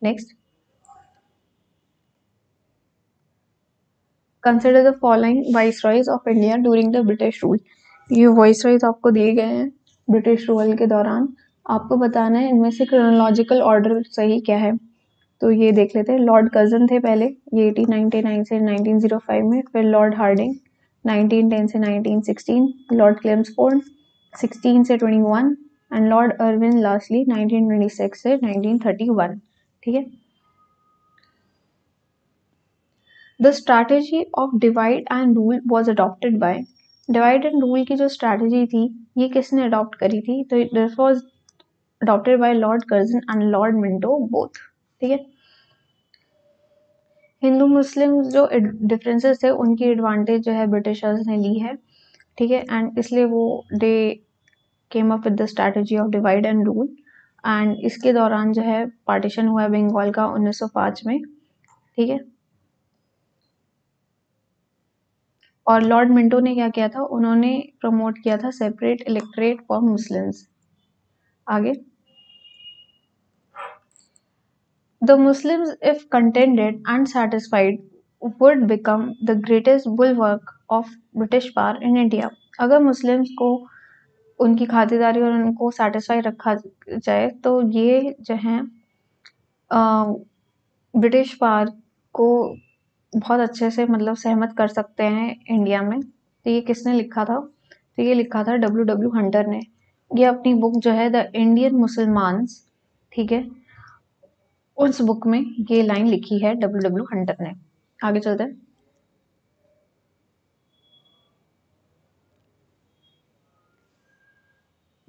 Next consider the following viceroys of India during the British rule ये वॉइस रॉयज आपको दिए गए हैं ब्रिटिश रूल के दौरान। आपको बताना है इनमें से क्रोनोलॉजिकल ऑर्डर सही क्या है? तो ये देख लेते हैं। लॉर्ड कज़न थे पहले, ये 1899 से 1905 में, फिर लॉर्ड हार्डिंग 1910 से 1916 लॉर्ड क्लेम्सफोर्ड 16 से 21 एंड लॉर्ड अर्विन लास्टली 1926 से 1931 ठीक है? The strategy of divide and rule was adopted by divide and rule की जो स्ट्रैटेजी थी, ये किसने अडॉप्ट करी थी? तो this was adopted by Lord Curzon and Lord Minto both ठीक है? हिंदू मुस्लिम जो डिफरेंसेस थे उनकी एडवांटेज जो है ब्रिटिशर्स ने ली है, ठीक है? एंड इसलिए वो they came up with the strategy of divide and rule and इसके दौरान जो है पार्टीशन हुआ है बंगाल का 1905 में, ठीक है? और लॉर्ड मिंटो ने क्या किया था? उन्होंने प्रमोट किया था सेपरेट इलेक्ट्रेट फॉर मुस्लिम्स आगे? The Muslims, if contented and satisfied, would become the greatest bulwark of British power in India. अगर मुस्लिम्स को उनकी खातिरदारी और उनको सेटिस्फाई रखा जाए तो ये जो है ब्रिटिश पावर को बहुत अच्छे से मतलब सहमत कर सकते हैं इंडिया में। तो ये किसने लिखा था? तो ये लिखा था डब्ल्यू डब्ल्यू हंटर ने। ये अपनी बुक जो है द इंडियन मुसलमान्स ठीक है? उस बुक में ये लाइन लिखी है डब्ल्यू डब्ल्यू हंटर ने। आगे चलते हैं।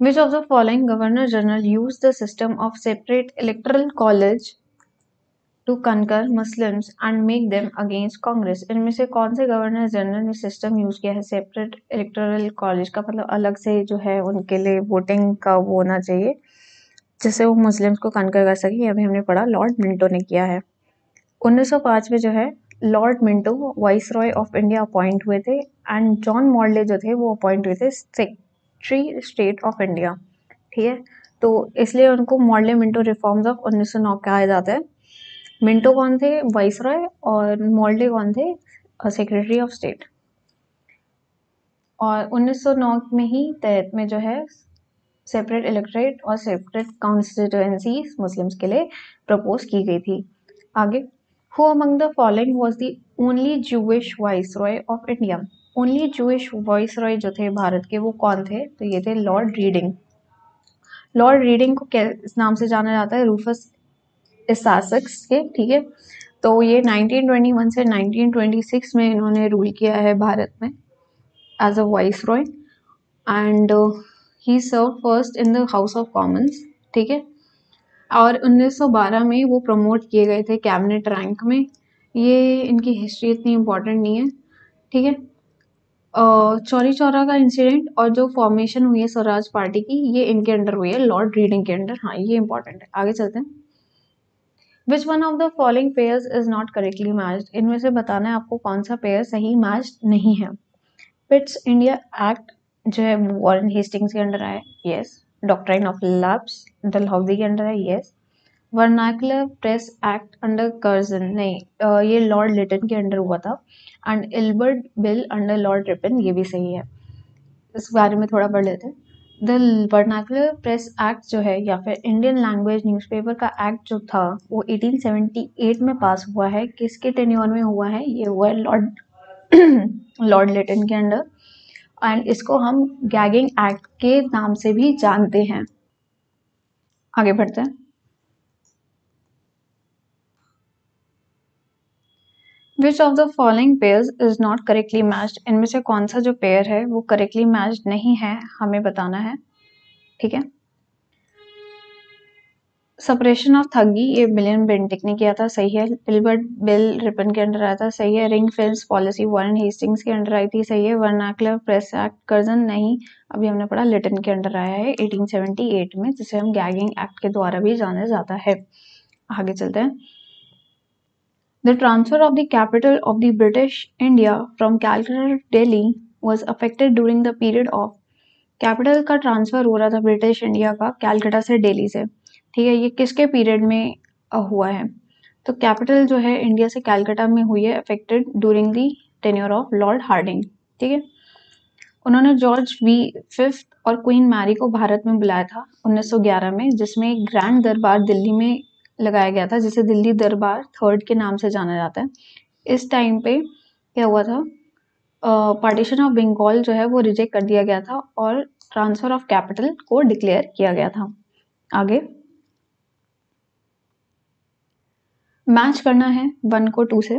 Which of the following governor general use the system of separate electoral college to conquer Muslim and make them against Congress इनमें से कौन से गवर्नर जनरल ने सिस्टम यूज़ किया है? सेपरेट इलेक्ट्रल कॉलेज का मतलब अलग से जो है उनके लिए वोटिंग का वो होना चाहिए। जिससे वो मुस्लिम्स को कनकर कर सके ये अभी हमने पढ़ा, लॉर्ड मिंटो ने किया है। 1905 में जो है, Lord Minto viceroy of India appoint हुए थे, एंड जॉन मॉडले जो थे, वो अपॉइंट हुए थे सेक्रेटरी स्टेट ऑफ़ इंडिया, ठीक है? तो इसलिए उनको मॉडले मिंटो रिफॉर्म्स ऑफ़ 1909 कहा जाता है। मिंटो कौन थे? वाइस रॉय और मॉडले कौन थे? Secretary of state. और 1909 में ही तहत में जो है सेपरेट इलेक्ट्रेट और सेपरेट कॉन्स्टिट्यूएंसी मुस्लिम्स के लिए प्रपोज की गई थी। आगे who among the following was the only Jewish viceroy of India only Jewish viceroy जो थे भारत के, वो कौन थे? तो ये थे लॉर्ड रीडिंग लॉर्ड रीडिंग को किस नाम से जाना जाता है? रूफस इसासक्स के, ठीक है? तो ये 1921 से 1926 में इन्होंने रूल किया है भारत में as a viceroy and he serve first in the House of Commons ठीक है? और 1912 में वो प्रमोट किए गए थे कैबिनेट रैंक में। ये इनकी हिस्ट्री इतनी इम्पोर्टेंट नहीं है, ठीक है? चौरी चौरा का इंसिडेंट और जो फॉर्मेशन हुई है स्वराज पार्टी की, ये इनके अंडर हुई है लॉर्ड रीडिंग के अंडर। हाँ ये इंपॉर्टेंट है। आगे चलते हैं। Which one of the following pairs is not correctly matched इनमें से बताना है आपको कौन सा पेयर सही मैच नहीं है। पिट्स इंडिया एक्ट जो है वॉरेन हेस्टिंग्स के अंडर आए yes doctrine of lapse Dalhousie के अंडर है yes vernacular press act under Curzon नहीं ये लॉर्ड लिटन के अंडर हुआ था and Albert bill under Lord Ripon ये भी सही है. इस बारे में थोड़ा पढ़ लेते हैं. द वर्नाकुलर प्रेस एक्ट जो है, या फिर इंडियन लैंग्वेज न्यूज़पेपर का एक्ट जो था, वो 1878 में पास हुआ है. किसके टेन्योर में हुआ है? ये हुआ है लॉर्ड लॉर्ड लिटन के अंडर. एंड इसको हम गैगिंग एक्ट के नाम से भी जानते हैं। आगे बढ़ते हैं। Which of the following pairs is not correctly matched इनमें से कौन सा जो पेयर है, वो करेक्टली मैच्ड नहीं है, हमें बताना है। ठीक है? सेपरेशन ऑफ़ थगी ये बिलियन बेंटिक ने किया था, सही है। एल्बर्ट बिल रिपन के अंडर आया था, सही है। Ring fence policy Warren Hastings के अंडर आई थी, सही है। वर्नाकुलर प्रेस एक्ट कर्जन नहीं। अभी हमने पढ़ा लिटन के अंडर आया है 1878 में, जिसे हम गैगिंग एक्ट के द्वारा भी जाना जाता है। आगे चलते हैं। The transfer of the capital of the British India from Calcutta Delhi was affected during the period of capital का ट्रांसफ़र हो रहा था ब्रिटिश इंडिया का कैलकटा से डेली से। ठीक है, ये किसके पीरियड में हुआ है? तो कैपिटल जो है इंडिया से कैलकाटा में हुई है affected during the tenure of Lord Hardinge ठीक है? उन्होंने जॉर्ज वी फिफ्थ और क्वीन मैरी को भारत में बुलाया था 1911 में, जिसमें एक ग्रैंड दरबार दिल्ली में लगाया गया था, जिसे दिल्ली दरबार थर्ड के नाम से जाना जाता है। इस टाइम पे क्या हुआ था? पार्टीशन ऑफ़ बंगाल जो है वो रिजेक्ट कर दिया गया था और ट्रांसफ़र ऑफ़ कैपिटल को डिक्लेयर किया गया था। आगे। मैच करना है वन को टू से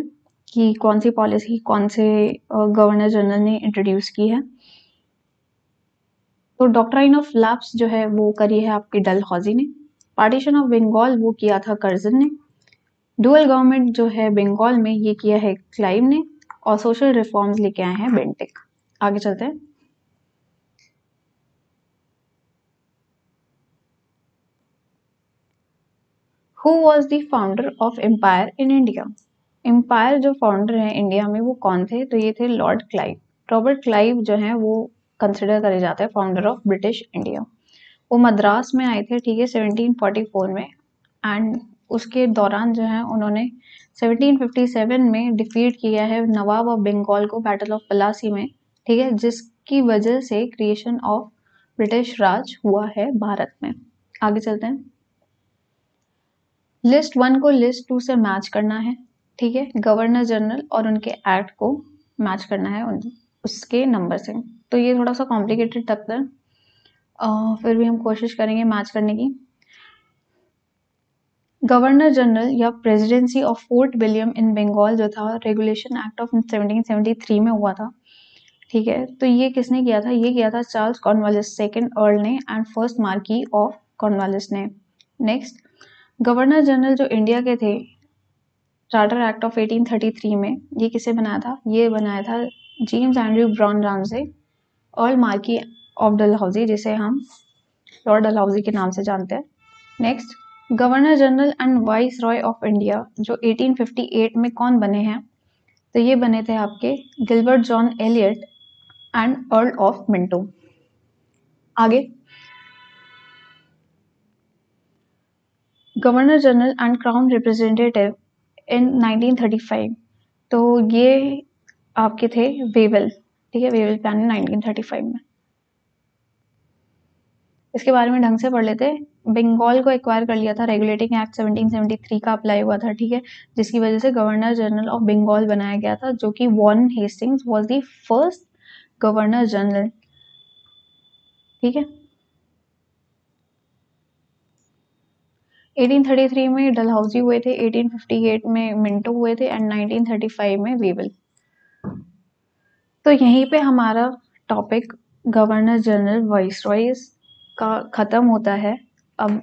कि कौन सी पॉलिसी, कौन से गवर्नर जनरल ने इंट्रोड्यूस की है। तो डॉक्ट्राइन ऑफ़ लैब्स जो है वो करी है आपकी डल हौजी ने। पार्टीशन ऑफ़ बंगाल वो किया था कर्जन ने। डुअल गवर्नमेंट जो है बंगाल में ये किया है क्लाइव ने। और सोशल रिफॉर्म्स लेके आए हैं बेंटिक आगे चलते हैं। Who was the founder of empire in India empire जो फाउंडर हैं इंडिया में, वो कौन थे? तो ये थे लॉर्ड क्लाइव रॉबर्ट क्लाइव जो हैं, वो कंसिडर करे जाते हैं फाउंडर ऑफ़ ब्रिटिश इंडिया वो मद्रास में आए थे, ठीक है 1744 में. एंड उसके दौरान जो है, उन्होंने 1757 में डिफीट किया है नवाब ऑफ़ बंगाल को बैटल ऑफ़ पलासी में, ठीक है, जिसकी वजह से क्रिएशन ऑफ़ ब्रिटिश राज हुआ है भारत में. आगे चलते हैं. लिस्ट वन को लिस्ट टू से मैच करना है, ठीक है? गवर्नर जनरल और उनके एक्ट को मैच करना है उन, उसके नंबर से। तो ये थोड़ा सा कॉम्प्लिकेटेड है फिर भी हम कोशिश करेंगे मैच करने की। गवर्नर जनरल या presidency of Fort William in Bengal जो था, रेगुलेशन एक्ट ऑफ़ 1773 में हुआ था, ठीक है? तो ये किसने किया था? ये किया था चार्ल्स कॉर्नवालिस सेकेंड अर्ल ने and first marquess of Cornwallis ने। नेक्स्ट गवर्नर जनरल जो इंडिया के थे चार्टर एक्ट ऑफ़ 1833 में, ये किसे बनाया था? ये बनाया था जेम्स एंड्रयू ब्राउन रामसे और मार्की ऑफ़ डलहौजी जिसे हम लॉर्ड डलहौजी के नाम से जानते हैं। Next governor general and viceroy of India जो 1858 में कौन बने हैं? तो ये बने थे आपके Gilbert John Elliot and earl of Minto आगे। Governor general and crown representative in 1935 तो ये आपके थे वेवल ठीक है? वेवल प्लान 1935 में। इसके बारे में ढंग से पढ़ लेते बंगाल को एक्वायर कर लिया था रेगुलेटिंग एक्ट 1773 का अप्लाई हुआ था, ठीक है? जिसकी वजह से गवर्नर जनरल ऑफ़ बंगाल बनाया गया था, जो कि Warren Hastings was the first governor general, ठीक है? 1833 में डलहाउसी हुए थे 1858 में मिंटो हुए थे एंड 1935 में वीवल। तो यहीं पे हमारा टॉपिक गवर्नर जनरल वाइस का ख़त्म होता है। अब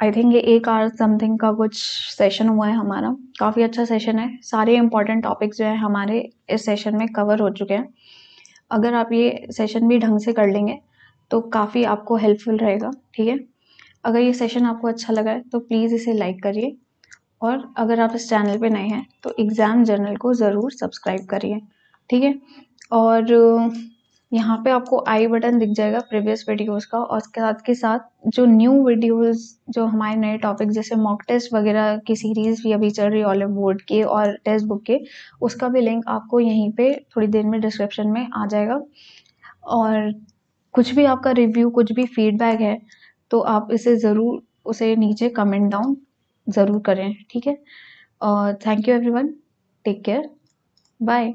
आई थिंक ये एक आवर समथिंग का कुछ सेशन हुआ है हमारा। काफ़ी अच्छा सेशन है। सारे इंपॉर्टेंट टॉपिक्स जो है हमारे इस सेशन में कवर हो चुके हैं। अगर आप ये सेशन भी ढंग से कर लेंगे तो काफ़ी आपको हेल्पफुल रहेगा, ठीक है? अगर ये सेशन आपको अच्छा लगा है तो प्लीज़ इसे लाइक करिए। और अगर आप इस चैनल पे नए हैं तो एग्ज़ाम जर्नल को ज़रूर सब्सक्राइब करिए। ठीक है? और यहाँ पे आपको आई बटन दिख जाएगा प्रीवियस वीडियोस का, और उसके साथ के साथ जो न्यू वीडियोस जो हमारे नए टॉपिक जैसे मॉक टेस्ट वगैरह की सीरीज़ भी अभी चल रही है ऑलिव बोर्ड के और टेस्ट बुक के, उसका भी लिंक आपको यहीं पे थोड़ी देर में डिस्क्रिप्शन में आ जाएगा। और कुछ भी आपका रिव्यू कुछ भी फीडबैक है तो आप इसे ज़रूर उसे नीचे कमेंट डाउन ज़रूर करें, ठीक है? और thank you everyone take care bye